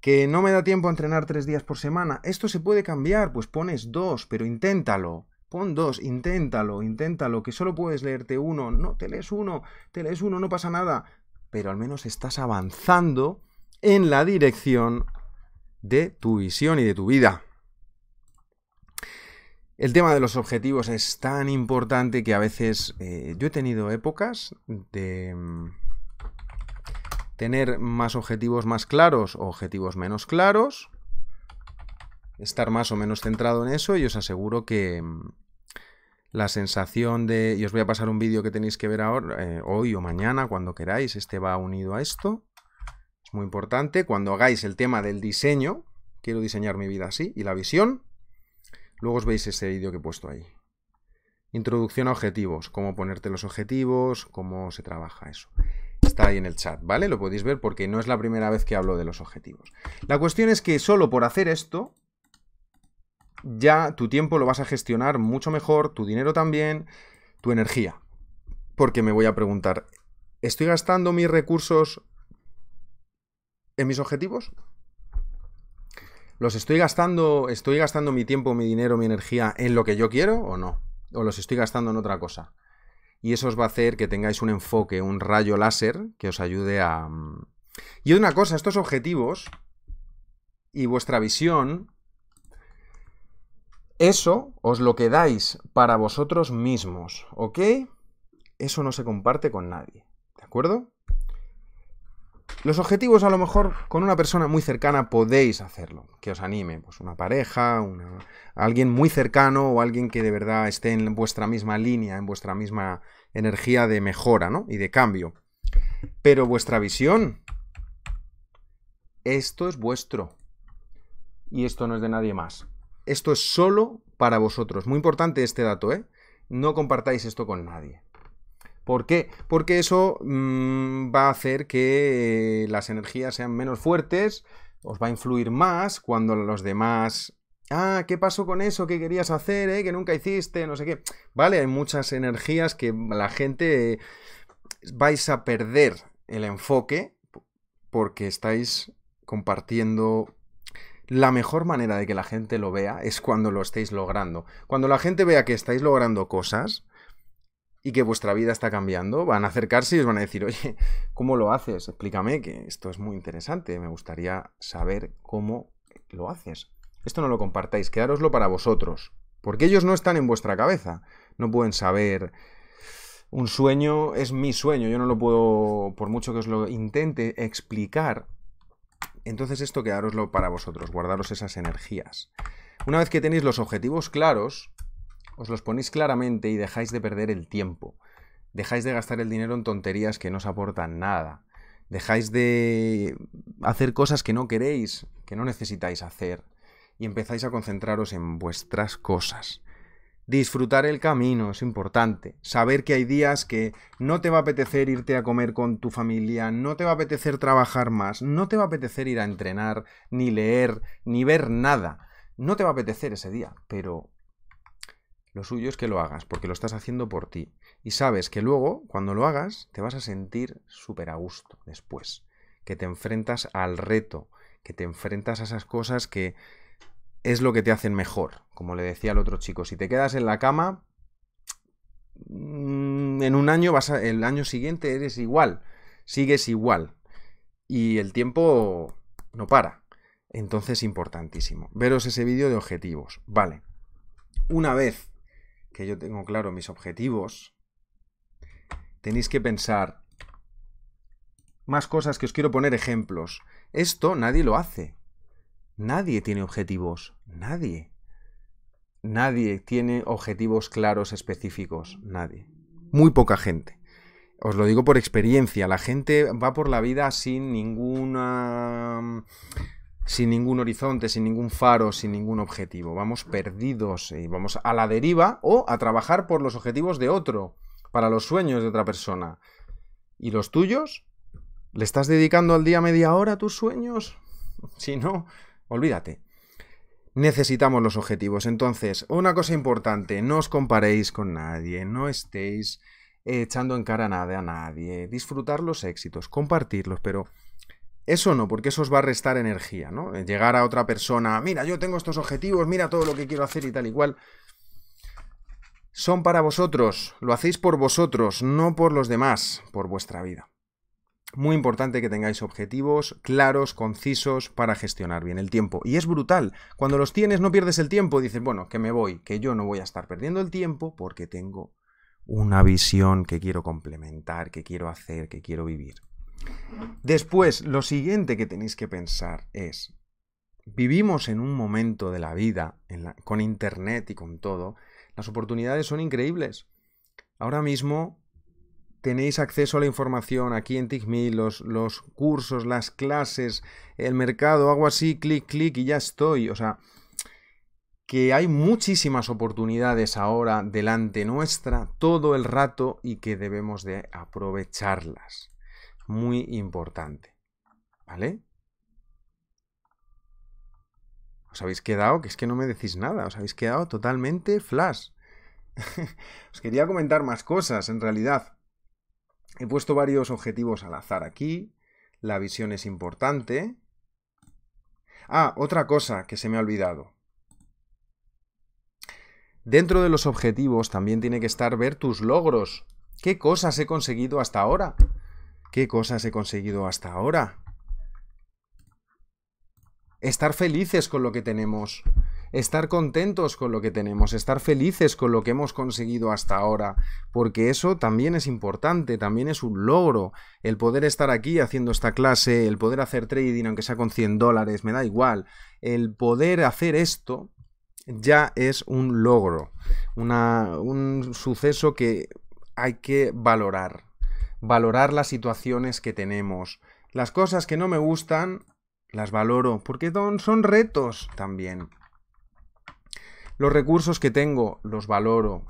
Que no me da tiempo a entrenar tres días por semana. Esto se puede cambiar, pues pones dos, pero inténtalo. Pon dos, inténtalo, inténtalo, que solo puedes leerte uno. No, te lees uno, te lees uno, no pasa nada. Pero al menos estás avanzando en la dirección de tu visión y de tu vida. El tema de los objetivos es tan importante que a veces eh, yo he tenido épocas de mm, tener más objetivos más claros o objetivos menos claros, estar más o menos centrado en eso y os aseguro que mm, la sensación de... Y os voy a pasar un vídeo que tenéis que ver ahora, eh, hoy o mañana, cuando queráis, este va unido a esto. Es muy importante. Cuando hagáis el tema del diseño, quiero diseñar mi vida así, y la visión, Luego os veis ese vídeo que he puesto ahí. Introducción a objetivos, cómo ponerte los objetivos, cómo se trabaja eso. Está ahí en el chat, ¿vale? Lo podéis ver porque no es la primera vez que hablo de los objetivos. La cuestión es que solo por hacer esto, ya tu tiempo lo vas a gestionar mucho mejor, tu dinero también, tu energía. Porque me voy a preguntar, ¿estoy gastando mis recursos en mis objetivos? ¿Los estoy gastando, estoy gastando mi tiempo, mi dinero, mi energía en lo que yo quiero o no? ¿O los estoy gastando en otra cosa? Y eso os va a hacer que tengáis un enfoque, un rayo láser que os ayude a... Mm, y una cosa, estos objetivos y vuestra visión, eso os lo quedáis para vosotros mismos, ¿ok? Eso no se comparte con nadie, ¿de acuerdo? Los objetivos a lo mejor con una persona muy cercana podéis hacerlo, que os anime, pues una pareja, alguien muy cercano o alguien que de verdad esté en vuestra misma línea, en vuestra misma energía de mejora, ¿no? Y de cambio. Pero vuestra visión, esto es vuestro. Y esto no es de nadie más. Esto es solo para vosotros. Muy importante este dato, ¿eh? No compartáis esto con nadie. ¿Por qué? Porque eso mm, va a hacer que las energías sean menos fuertes, os va a influir más cuando los demás... Ah, ¿qué pasó con eso que querías hacer, eh? que nunca hiciste, no sé qué. Vale, hay muchas energías que la gente vais a perder el enfoque porque estáis compartiendo la mejor manera de que la gente lo vea es cuando lo estéis logrando. Cuando la gente vea que estáis logrando cosas, y que vuestra vida está cambiando, van a acercarse y os van a decir, oye, ¿cómo lo haces? Explícame, que esto es muy interesante, me gustaría saber cómo lo haces. Esto no lo compartáis, quedároslo para vosotros, porque ellos no están en vuestra cabeza, no pueden saber... Un sueño es mi sueño, yo no lo puedo, por mucho que os lo intente explicar, entonces esto quedároslo para vosotros, guardaros esas energías. Una vez que tenéis los objetivos claros, os los ponéis claramente y dejáis de perder el tiempo. Dejáis de gastar el dinero en tonterías que no os aportan nada. Dejáis de hacer cosas que no queréis, que no necesitáis hacer. Y empezáis a concentraros en vuestras cosas. Disfrutar el camino es importante. Saber que hay días que no te va a apetecer irte a comer con tu familia, no te va a apetecer trabajar más, no te va a apetecer ir a entrenar, ni leer, ni ver nada. No te va a apetecer ese día, pero lo suyo es que lo hagas, porque lo estás haciendo por ti. Y sabes que luego, cuando lo hagas, te vas a sentir súper a gusto después. Que te enfrentas al reto, que te enfrentas a esas cosas que es lo que te hacen mejor. Como le decía al otro chico, si te quedas en la cama, mm, en un año vas a, el año siguiente eres igual, sigues igual. Y el tiempo no para. Entonces, importantísimo. Veros ese vídeo de objetivos. Vale. Una vez que yo tengo claro mis objetivos, tenéis que pensar más cosas que os quiero poner ejemplos. Esto nadie lo hace. Nadie tiene objetivos. Nadie. Nadie tiene objetivos claros, específicos. Nadie. Muy poca gente. Os lo digo por experiencia. La gente va por la vida sin ninguna sin ningún horizonte, sin ningún faro, sin ningún objetivo. Vamos perdidos y vamos a la deriva o a trabajar por los objetivos de otro, para los sueños de otra persona. ¿Y los tuyos? ¿Le estás dedicando al día media hora a tus sueños? *laughs* Si no, olvídate. Necesitamos los objetivos. Entonces, una cosa importante, no os comparéis con nadie, no estéis echando en cara nada a nadie, disfrutar los éxitos, compartirlos, pero eso no, porque eso os va a restar energía, ¿no? Llegar a otra persona, mira, yo tengo estos objetivos, mira todo lo que quiero hacer y tal igual. Son para vosotros, lo hacéis por vosotros, no por los demás, por vuestra vida. Muy importante que tengáis objetivos claros, concisos, para gestionar bien el tiempo. Y es brutal. Cuando los tienes no pierdes el tiempo. Dices, bueno, que me voy, que yo no voy a estar perdiendo el tiempo porque tengo una visión que quiero complementar, que quiero hacer, que quiero vivir. Después, lo siguiente que tenéis que pensar es, vivimos en un momento de la vida, con Internet y con todo, las oportunidades son increíbles. Ahora mismo tenéis acceso a la información aquí en TICMI, los, cursos, las clases, el mercado, hago así, clic, clic y ya estoy. O sea, que hay muchísimas oportunidades ahora delante nuestra todo el rato y que debemos de aprovecharlas. Muy importante. ¿Vale? Os habéis quedado, que es que no me decís nada, os habéis quedado totalmente flash. *laughs* os quería comentar más cosas, en realidad. He puesto varios objetivos al azar aquí. La visión es importante. Ah, otra cosa que se me ha olvidado. Dentro de los objetivos también tiene que estar ver tus logros. ¿Qué cosas he conseguido hasta ahora? ¿Qué cosas he conseguido hasta ahora? Estar felices con lo que tenemos. Estar contentos con lo que tenemos. Estar felices con lo que hemos conseguido hasta ahora. Porque eso también es importante, también es un logro. El poder estar aquí haciendo esta clase, el poder hacer trading aunque sea con 100 dólares, me da igual. El poder hacer esto ya es un logro, un suceso que hay que valorar, valorar las situaciones que tenemos. Las cosas que no me gustan, las valoro, porque son retos también. Los recursos que tengo, los valoro,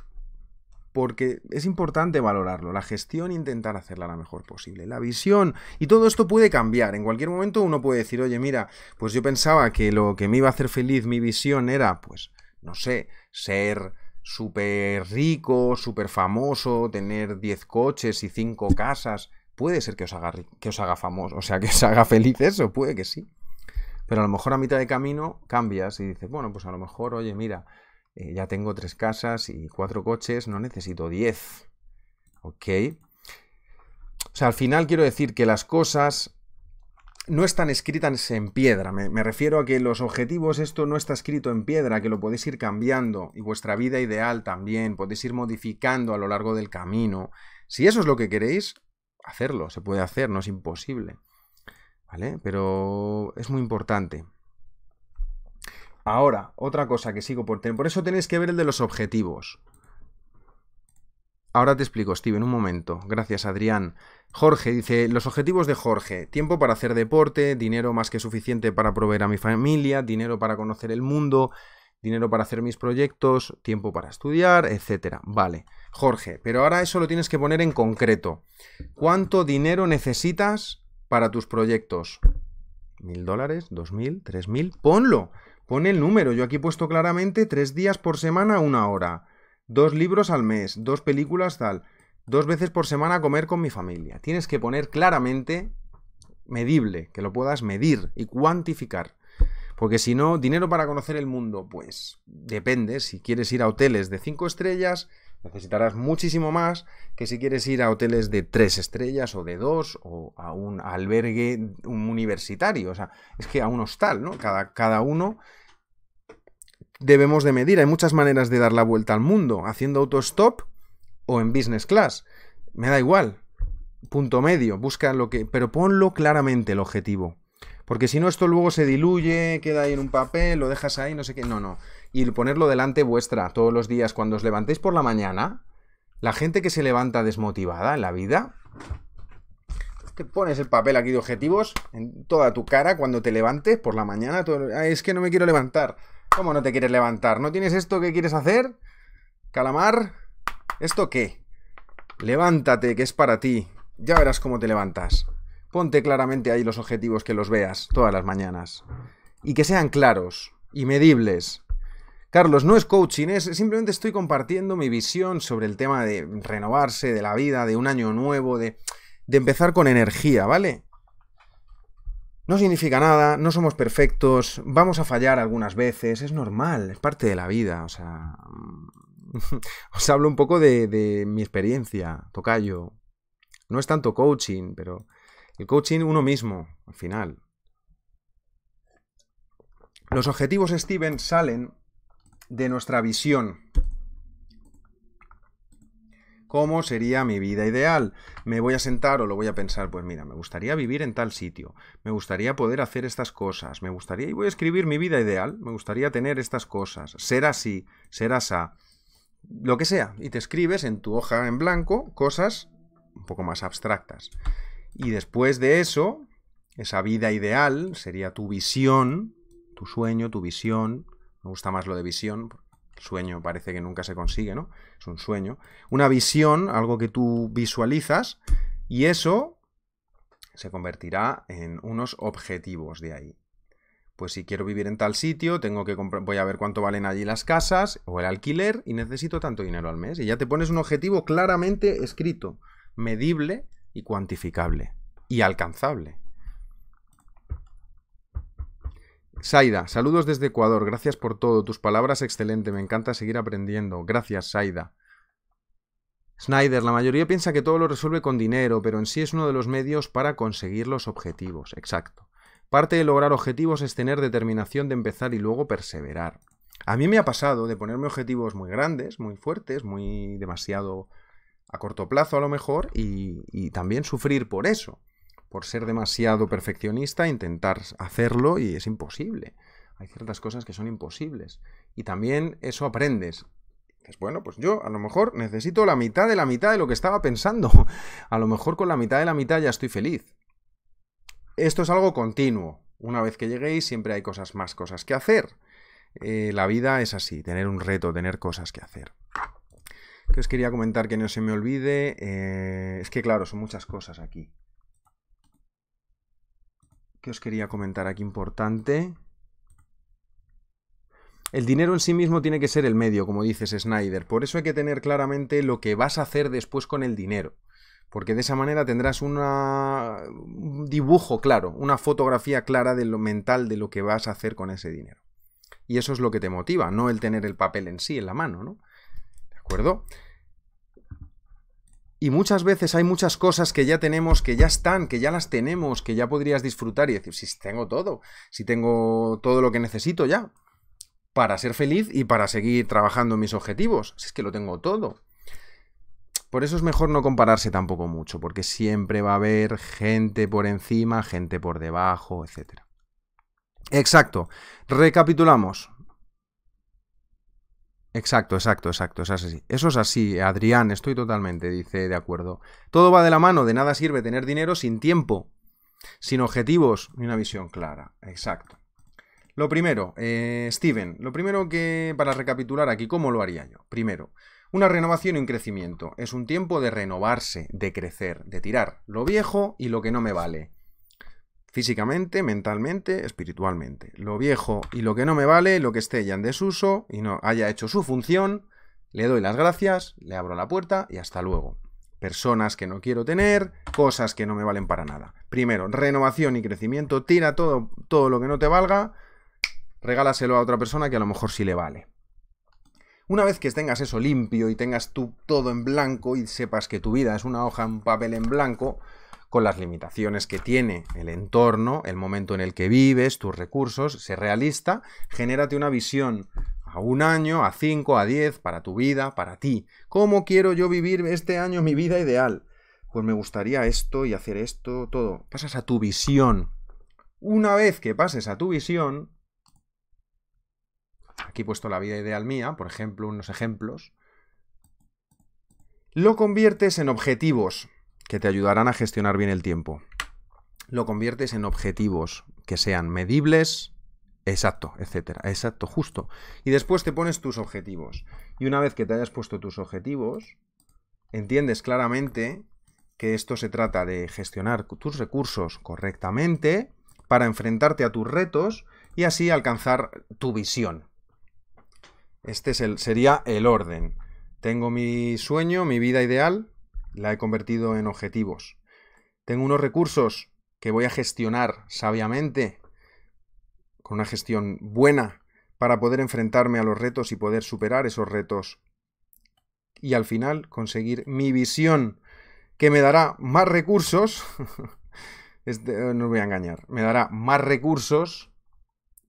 porque es importante valorarlo, la gestión intentar hacerla la mejor posible, la visión, y todo esto puede cambiar, en cualquier momento uno puede decir, oye, mira, pues yo pensaba que lo que me iba a hacer feliz mi visión era, pues, no sé, ser súper rico, súper famoso, tener 10 coches y 5 casas, puede ser que os, haga, que os haga famoso, o sea, que os haga feliz eso, puede que sí. Pero a lo mejor a mitad de camino cambias y dices, bueno, pues a lo mejor, oye, mira, eh, ya tengo tres casas y cuatro coches, no necesito diez. ¿Ok? O sea, al final quiero decir que las cosas no están escritas en piedra. Me, refiero a que los objetivos, esto no está escrito en piedra, que lo podéis ir cambiando y vuestra vida ideal también, podéis ir modificando a lo largo del camino. Si eso es lo que queréis, hacerlo, se puede hacer, no es imposible. ¿Vale? Pero es muy importante. Ahora, otra cosa que sigo por tener. Por eso tenéis que ver el de los objetivos. Ahora te explico, Steven, un momento. Gracias, Adrián. Jorge dice, los objetivos de Jorge. Tiempo para hacer deporte, dinero más que suficiente para proveer a mi familia, dinero para conocer el mundo, dinero para hacer mis proyectos, tiempo para estudiar, etc. Vale, Jorge, pero ahora eso lo tienes que poner en concreto. ¿Cuánto dinero necesitas para tus proyectos? ¿Mil dólares? ¿Dos mil? ¿Tres mil? Ponlo. Pon el número. Yo aquí he puesto claramente tres días por semana, una hora. Dos libros al mes, dos películas tal. Dos veces por semana comer con mi familia. Tienes que poner claramente medible, que lo puedas medir y cuantificar. Porque si no, dinero para conocer el mundo, pues depende. Si quieres ir a hoteles de cinco estrellas, necesitarás muchísimo más que si quieres ir a hoteles de tres estrellas o de dos o a un albergue universitario. O sea, es que a un hostal, ¿no? Cada, cada uno debemos de medir. Hay muchas maneras de dar la vuelta al mundo, haciendo autostop o en business class. Me da igual. Punto medio, busca lo que... Pero ponlo claramente el objetivo. Porque si no, esto luego se diluye, queda ahí en un papel, lo dejas ahí, no sé qué. No, no. Y ponerlo delante vuestra todos los días. Cuando os levantéis por la mañana, la gente que se levanta desmotivada en la vida, te pones el papel aquí de objetivos en toda tu cara cuando te levantes por la mañana. es que no me quiero levantar. ¿Cómo no te quieres levantar? ¿No tienes esto que quieres hacer? Calamar, ¿esto qué? Levántate, que es para ti. Ya verás cómo te levantas. Ponte claramente ahí los objetivos que los veas todas las mañanas. Y que sean claros y medibles. Carlos, no es coaching, es simplemente estoy compartiendo mi visión sobre el tema de renovarse, de la vida, de un año nuevo, de, de empezar con energía, ¿vale? No significa nada, no somos perfectos, vamos a fallar algunas veces, es normal, es parte de la vida, o sea... *laughs* Os hablo un poco de, de mi experiencia, tocayo. No es tanto coaching, pero el coaching uno mismo, al final. Los objetivos, Steven, salen de nuestra visión ¿Cómo sería mi vida ideal? Me voy a sentar o lo voy a pensar, pues mira, me gustaría vivir en tal sitio, me gustaría poder hacer estas cosas, me gustaría, y voy a escribir mi vida ideal, me gustaría tener estas cosas, ser así, ser asá, lo que sea, y te escribes en tu hoja en blanco cosas un poco más abstractas. Y después de eso, esa vida ideal sería tu visión, tu sueño, tu visión, me gusta más lo de visión, sueño parece que nunca se consigue, ¿no? Es un sueño. Una visión, algo que tú visualizas, y eso se convertirá en unos objetivos de ahí. Pues si quiero vivir en tal sitio, tengo que voy a ver cuánto valen allí las casas o el alquiler y necesito tanto dinero al mes. Y ya te pones un objetivo claramente escrito, medible y cuantificable y alcanzable. Saida, saludos desde Ecuador, gracias por todo, tus palabras excelente, me encanta seguir aprendiendo. Gracias, Saida. Snyder, la mayoría piensa que todo lo resuelve con dinero, pero en sí es uno de los medios para conseguir los objetivos. Exacto. Parte de lograr objetivos es tener determinación de empezar y luego perseverar. A mí me ha pasado de ponerme objetivos muy grandes, muy fuertes, muy demasiado a corto plazo a lo mejor, y, y también sufrir por eso por ser demasiado perfeccionista, intentar hacerlo y es imposible. Hay ciertas cosas que son imposibles. Y también eso aprendes. Es bueno, pues yo a lo mejor necesito la mitad de la mitad de lo que estaba pensando. *laughs* A lo mejor con la mitad de la mitad ya estoy feliz. Esto es algo continuo. Una vez que lleguéis siempre hay cosas más cosas que hacer. Eh, la vida es así, tener un reto, tener cosas que hacer. Que os quería comentar que no se me olvide. Eh, es que claro, son muchas cosas aquí que os quería comentar aquí importante. El dinero en sí mismo tiene que ser el medio, como dices Snyder. Por eso hay que tener claramente lo que vas a hacer después con el dinero. Porque de esa manera tendrás un dibujo claro, una fotografía clara de lo mental de lo que vas a hacer con ese dinero. Y eso es lo que te motiva, no el tener el papel en sí, en la mano, ¿no? ¿De acuerdo? Y muchas veces hay muchas cosas que ya tenemos, que ya están, que ya las tenemos, que ya podrías disfrutar y decir, si tengo todo, si tengo todo lo que necesito ya, para ser feliz y para seguir trabajando en mis objetivos, si es que lo tengo todo. Por eso es mejor no compararse tampoco mucho, porque siempre va a haber gente por encima, gente por debajo, etc. Exacto. Recapitulamos. Exacto, exacto, exacto, es así. Eso es así, Adrián, estoy totalmente, dice, de acuerdo. Todo va de la mano, de nada sirve tener dinero sin tiempo, sin objetivos ni una visión clara. Exacto. Lo primero, eh, Steven, lo primero que, para recapitular aquí, ¿cómo lo haría yo? Primero, una renovación y un crecimiento. Es un tiempo de renovarse, de crecer, de tirar lo viejo y lo que no me vale físicamente, mentalmente, espiritualmente. Lo viejo y lo que no me vale, lo que esté ya en desuso y no haya hecho su función, le doy las gracias, le abro la puerta y hasta luego. Personas que no quiero tener, cosas que no me valen para nada. Primero, renovación y crecimiento, tira todo, todo lo que no te valga, regálaselo a otra persona que a lo mejor sí le vale. Una vez que tengas eso limpio y tengas tú todo en blanco y sepas que tu vida es una hoja, en papel en blanco, con las limitaciones que tiene el entorno, el momento en el que vives, tus recursos, sé realista, genérate una visión a un año, a cinco, a diez, para tu vida, para ti. ¿Cómo quiero yo vivir este año mi vida ideal? Pues me gustaría esto y hacer esto, todo. Pasas a tu visión. Una vez que pases a tu visión, aquí he puesto la vida ideal mía, por ejemplo, unos ejemplos, lo conviertes en objetivos que te ayudarán a gestionar bien el tiempo. Lo conviertes en objetivos que sean medibles, exacto, etcétera, exacto, justo. Y después te pones tus objetivos. Y una vez que te hayas puesto tus objetivos, entiendes claramente que esto se trata de gestionar tus recursos correctamente para enfrentarte a tus retos y así alcanzar tu visión. Este es el, sería el orden. Tengo mi sueño, mi vida ideal, la he convertido en objetivos. Tengo unos recursos que voy a gestionar sabiamente, con una gestión buena, para poder enfrentarme a los retos y poder superar esos retos. Y al final conseguir mi visión, que me dará más recursos. *laughs* este, no os voy a engañar. Me dará más recursos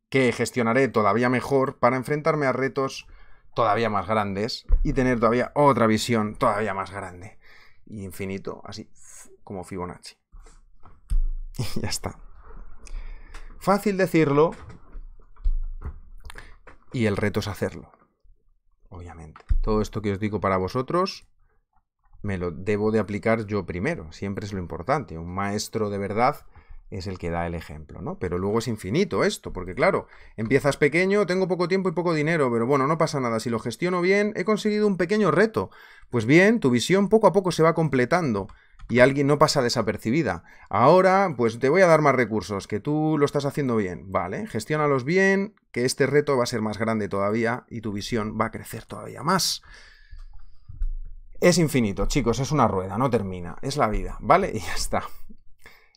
que gestionaré todavía mejor para enfrentarme a retos todavía más grandes y tener todavía otra visión todavía más grande. Infinito, así como Fibonacci. *laughs* Y ya está. Fácil decirlo y el reto es hacerlo. Obviamente. Todo esto que os digo para vosotros me lo debo de aplicar yo primero. Siempre es lo importante. Un maestro de verdad es el que da el ejemplo, ¿no? Pero luego es infinito esto, porque claro, empiezas pequeño, tengo poco tiempo y poco dinero, pero bueno, no pasa nada, si lo gestiono bien, he conseguido un pequeño reto. Pues bien, tu visión poco a poco se va completando y alguien no pasa desapercibida. Ahora, pues te voy a dar más recursos, que tú lo estás haciendo bien, ¿vale? Gestiónalos bien, que este reto va a ser más grande todavía y tu visión va a crecer todavía más. Es infinito, chicos, es una rueda, no termina, es la vida, ¿vale? *laughs* Y ya está.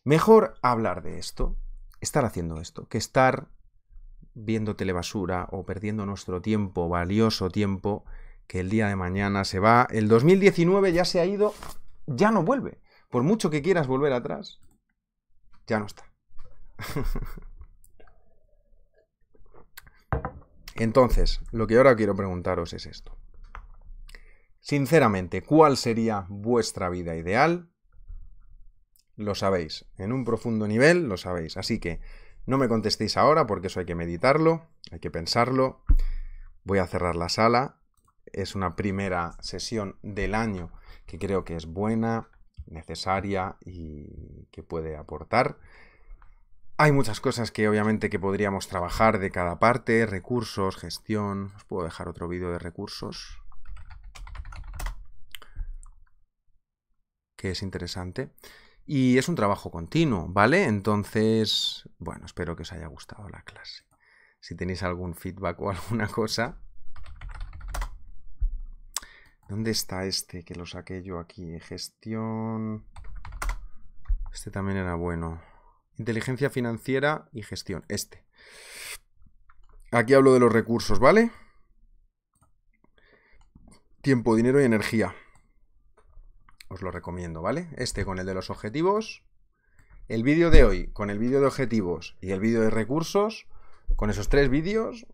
Mejor hablar de esto, estar haciendo esto, que estar viendo telebasura o perdiendo nuestro tiempo, valioso tiempo, que el día de mañana se va. El 2019 ya se ha ido, ya no vuelve. Por mucho que quieras volver atrás, ya no está. *laughs* Entonces, lo que ahora quiero preguntaros es esto. Sinceramente, ¿cuál sería vuestra vida ideal? Lo sabéis. En un profundo nivel lo sabéis. Así que no me contestéis ahora porque eso hay que meditarlo, hay que pensarlo. Voy a cerrar la sala. Es una primera sesión del año que creo que es buena, necesaria y que puede aportar. Hay muchas cosas que obviamente que podríamos trabajar de cada parte, recursos, gestión. Os puedo dejar otro vídeo de recursos. Que es interesante. Y es un trabajo continuo, ¿vale? Entonces, bueno, espero que os haya gustado la clase. Si tenéis algún feedback o *laughs* alguna cosa. ¿Dónde está este que lo saqué yo aquí? Gestión... Este también era bueno. Inteligencia financiera y gestión. Este. Aquí hablo de los recursos, ¿vale? Tiempo, dinero y energía. Os lo recomiendo, ¿vale? Este con el de los objetivos. El vídeo de hoy con el vídeo de objetivos y el vídeo de recursos. Con esos tres vídeos.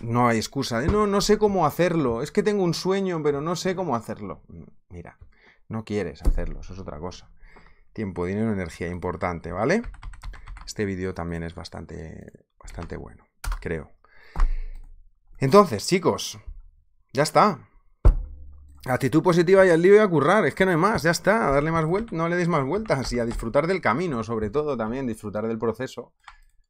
No hay excusa no, no sé cómo hacerlo. Es que tengo un sueño, pero no sé cómo hacerlo. Mira, no quieres hacerlo, eso es otra cosa. Tiempo, dinero, energía, importante, ¿vale? Este vídeo también es bastante, bastante bueno, creo. Entonces, chicos, ya está. Actitud positiva y al lío y a currar, es que no hay más, ya está, a darle más vueltas, no le deis más vueltas y a disfrutar del camino, sobre todo también, disfrutar del proceso.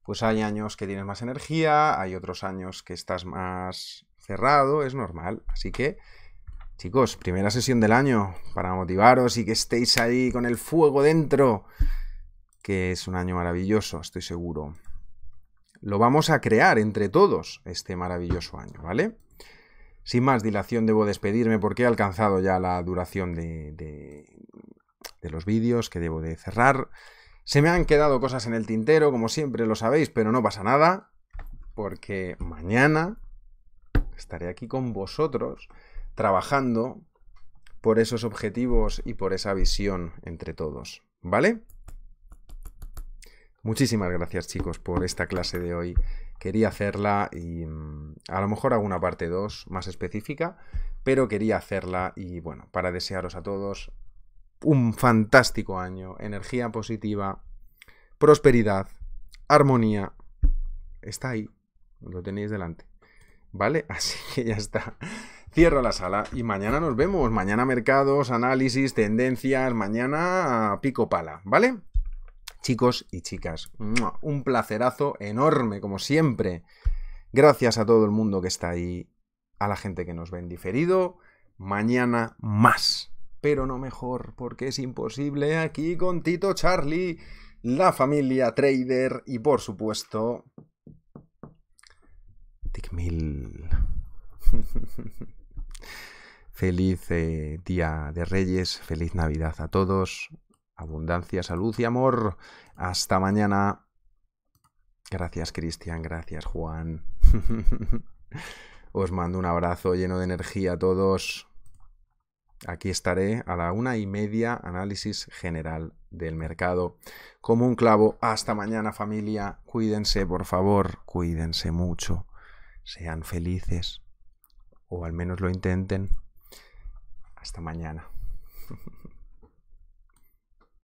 Pues hay años que tienes más energía, hay otros años que estás más cerrado, es normal. Así que, chicos, primera sesión del año para motivaros y que estéis ahí con el fuego dentro, que es un año maravilloso, estoy seguro. Lo vamos a crear entre todos este maravilloso año, ¿vale? Sin más dilación debo despedirme porque he alcanzado ya la duración de, de, los vídeos que debo de cerrar. Se me han quedado cosas en el tintero, como siempre lo sabéis, pero no pasa nada, porque mañana estaré aquí con vosotros trabajando por esos objetivos y por esa visión entre todos, ¿vale? Muchísimas gracias chicos por esta clase de hoy quería hacerla y mm, a lo mejor hago una parte 2 más específica, pero quería hacerla y bueno, para desearos a todos un fantástico año, energía positiva, prosperidad, armonía, está ahí, lo tenéis delante, ¿vale? *laughs* Así que ya está. Cierro la sala y mañana nos vemos. Mañana mercados, análisis, tendencias, mañana pico pala, ¿vale? Chicos y chicas. Un placerazo enorme, como siempre. Gracias a todo el mundo que está ahí, a la gente que nos ve en diferido. Mañana más. pero no mejor, porque es imposible aquí con Tito Charlie, la familia trader y por supuesto... Ticmil. *laughs* Feliz eh, Día de Reyes, feliz Navidad a todos, abundancia, salud y amor. Hasta mañana. Gracias Cristian, gracias Juan. *laughs* Os mando un abrazo lleno de energía a todos. Aquí estaré a la una y media, análisis general del mercado. Como un clavo. Hasta mañana familia. Cuídense, por favor. Cuídense mucho. Sean felices. O al menos lo intenten. Hasta mañana. *laughs*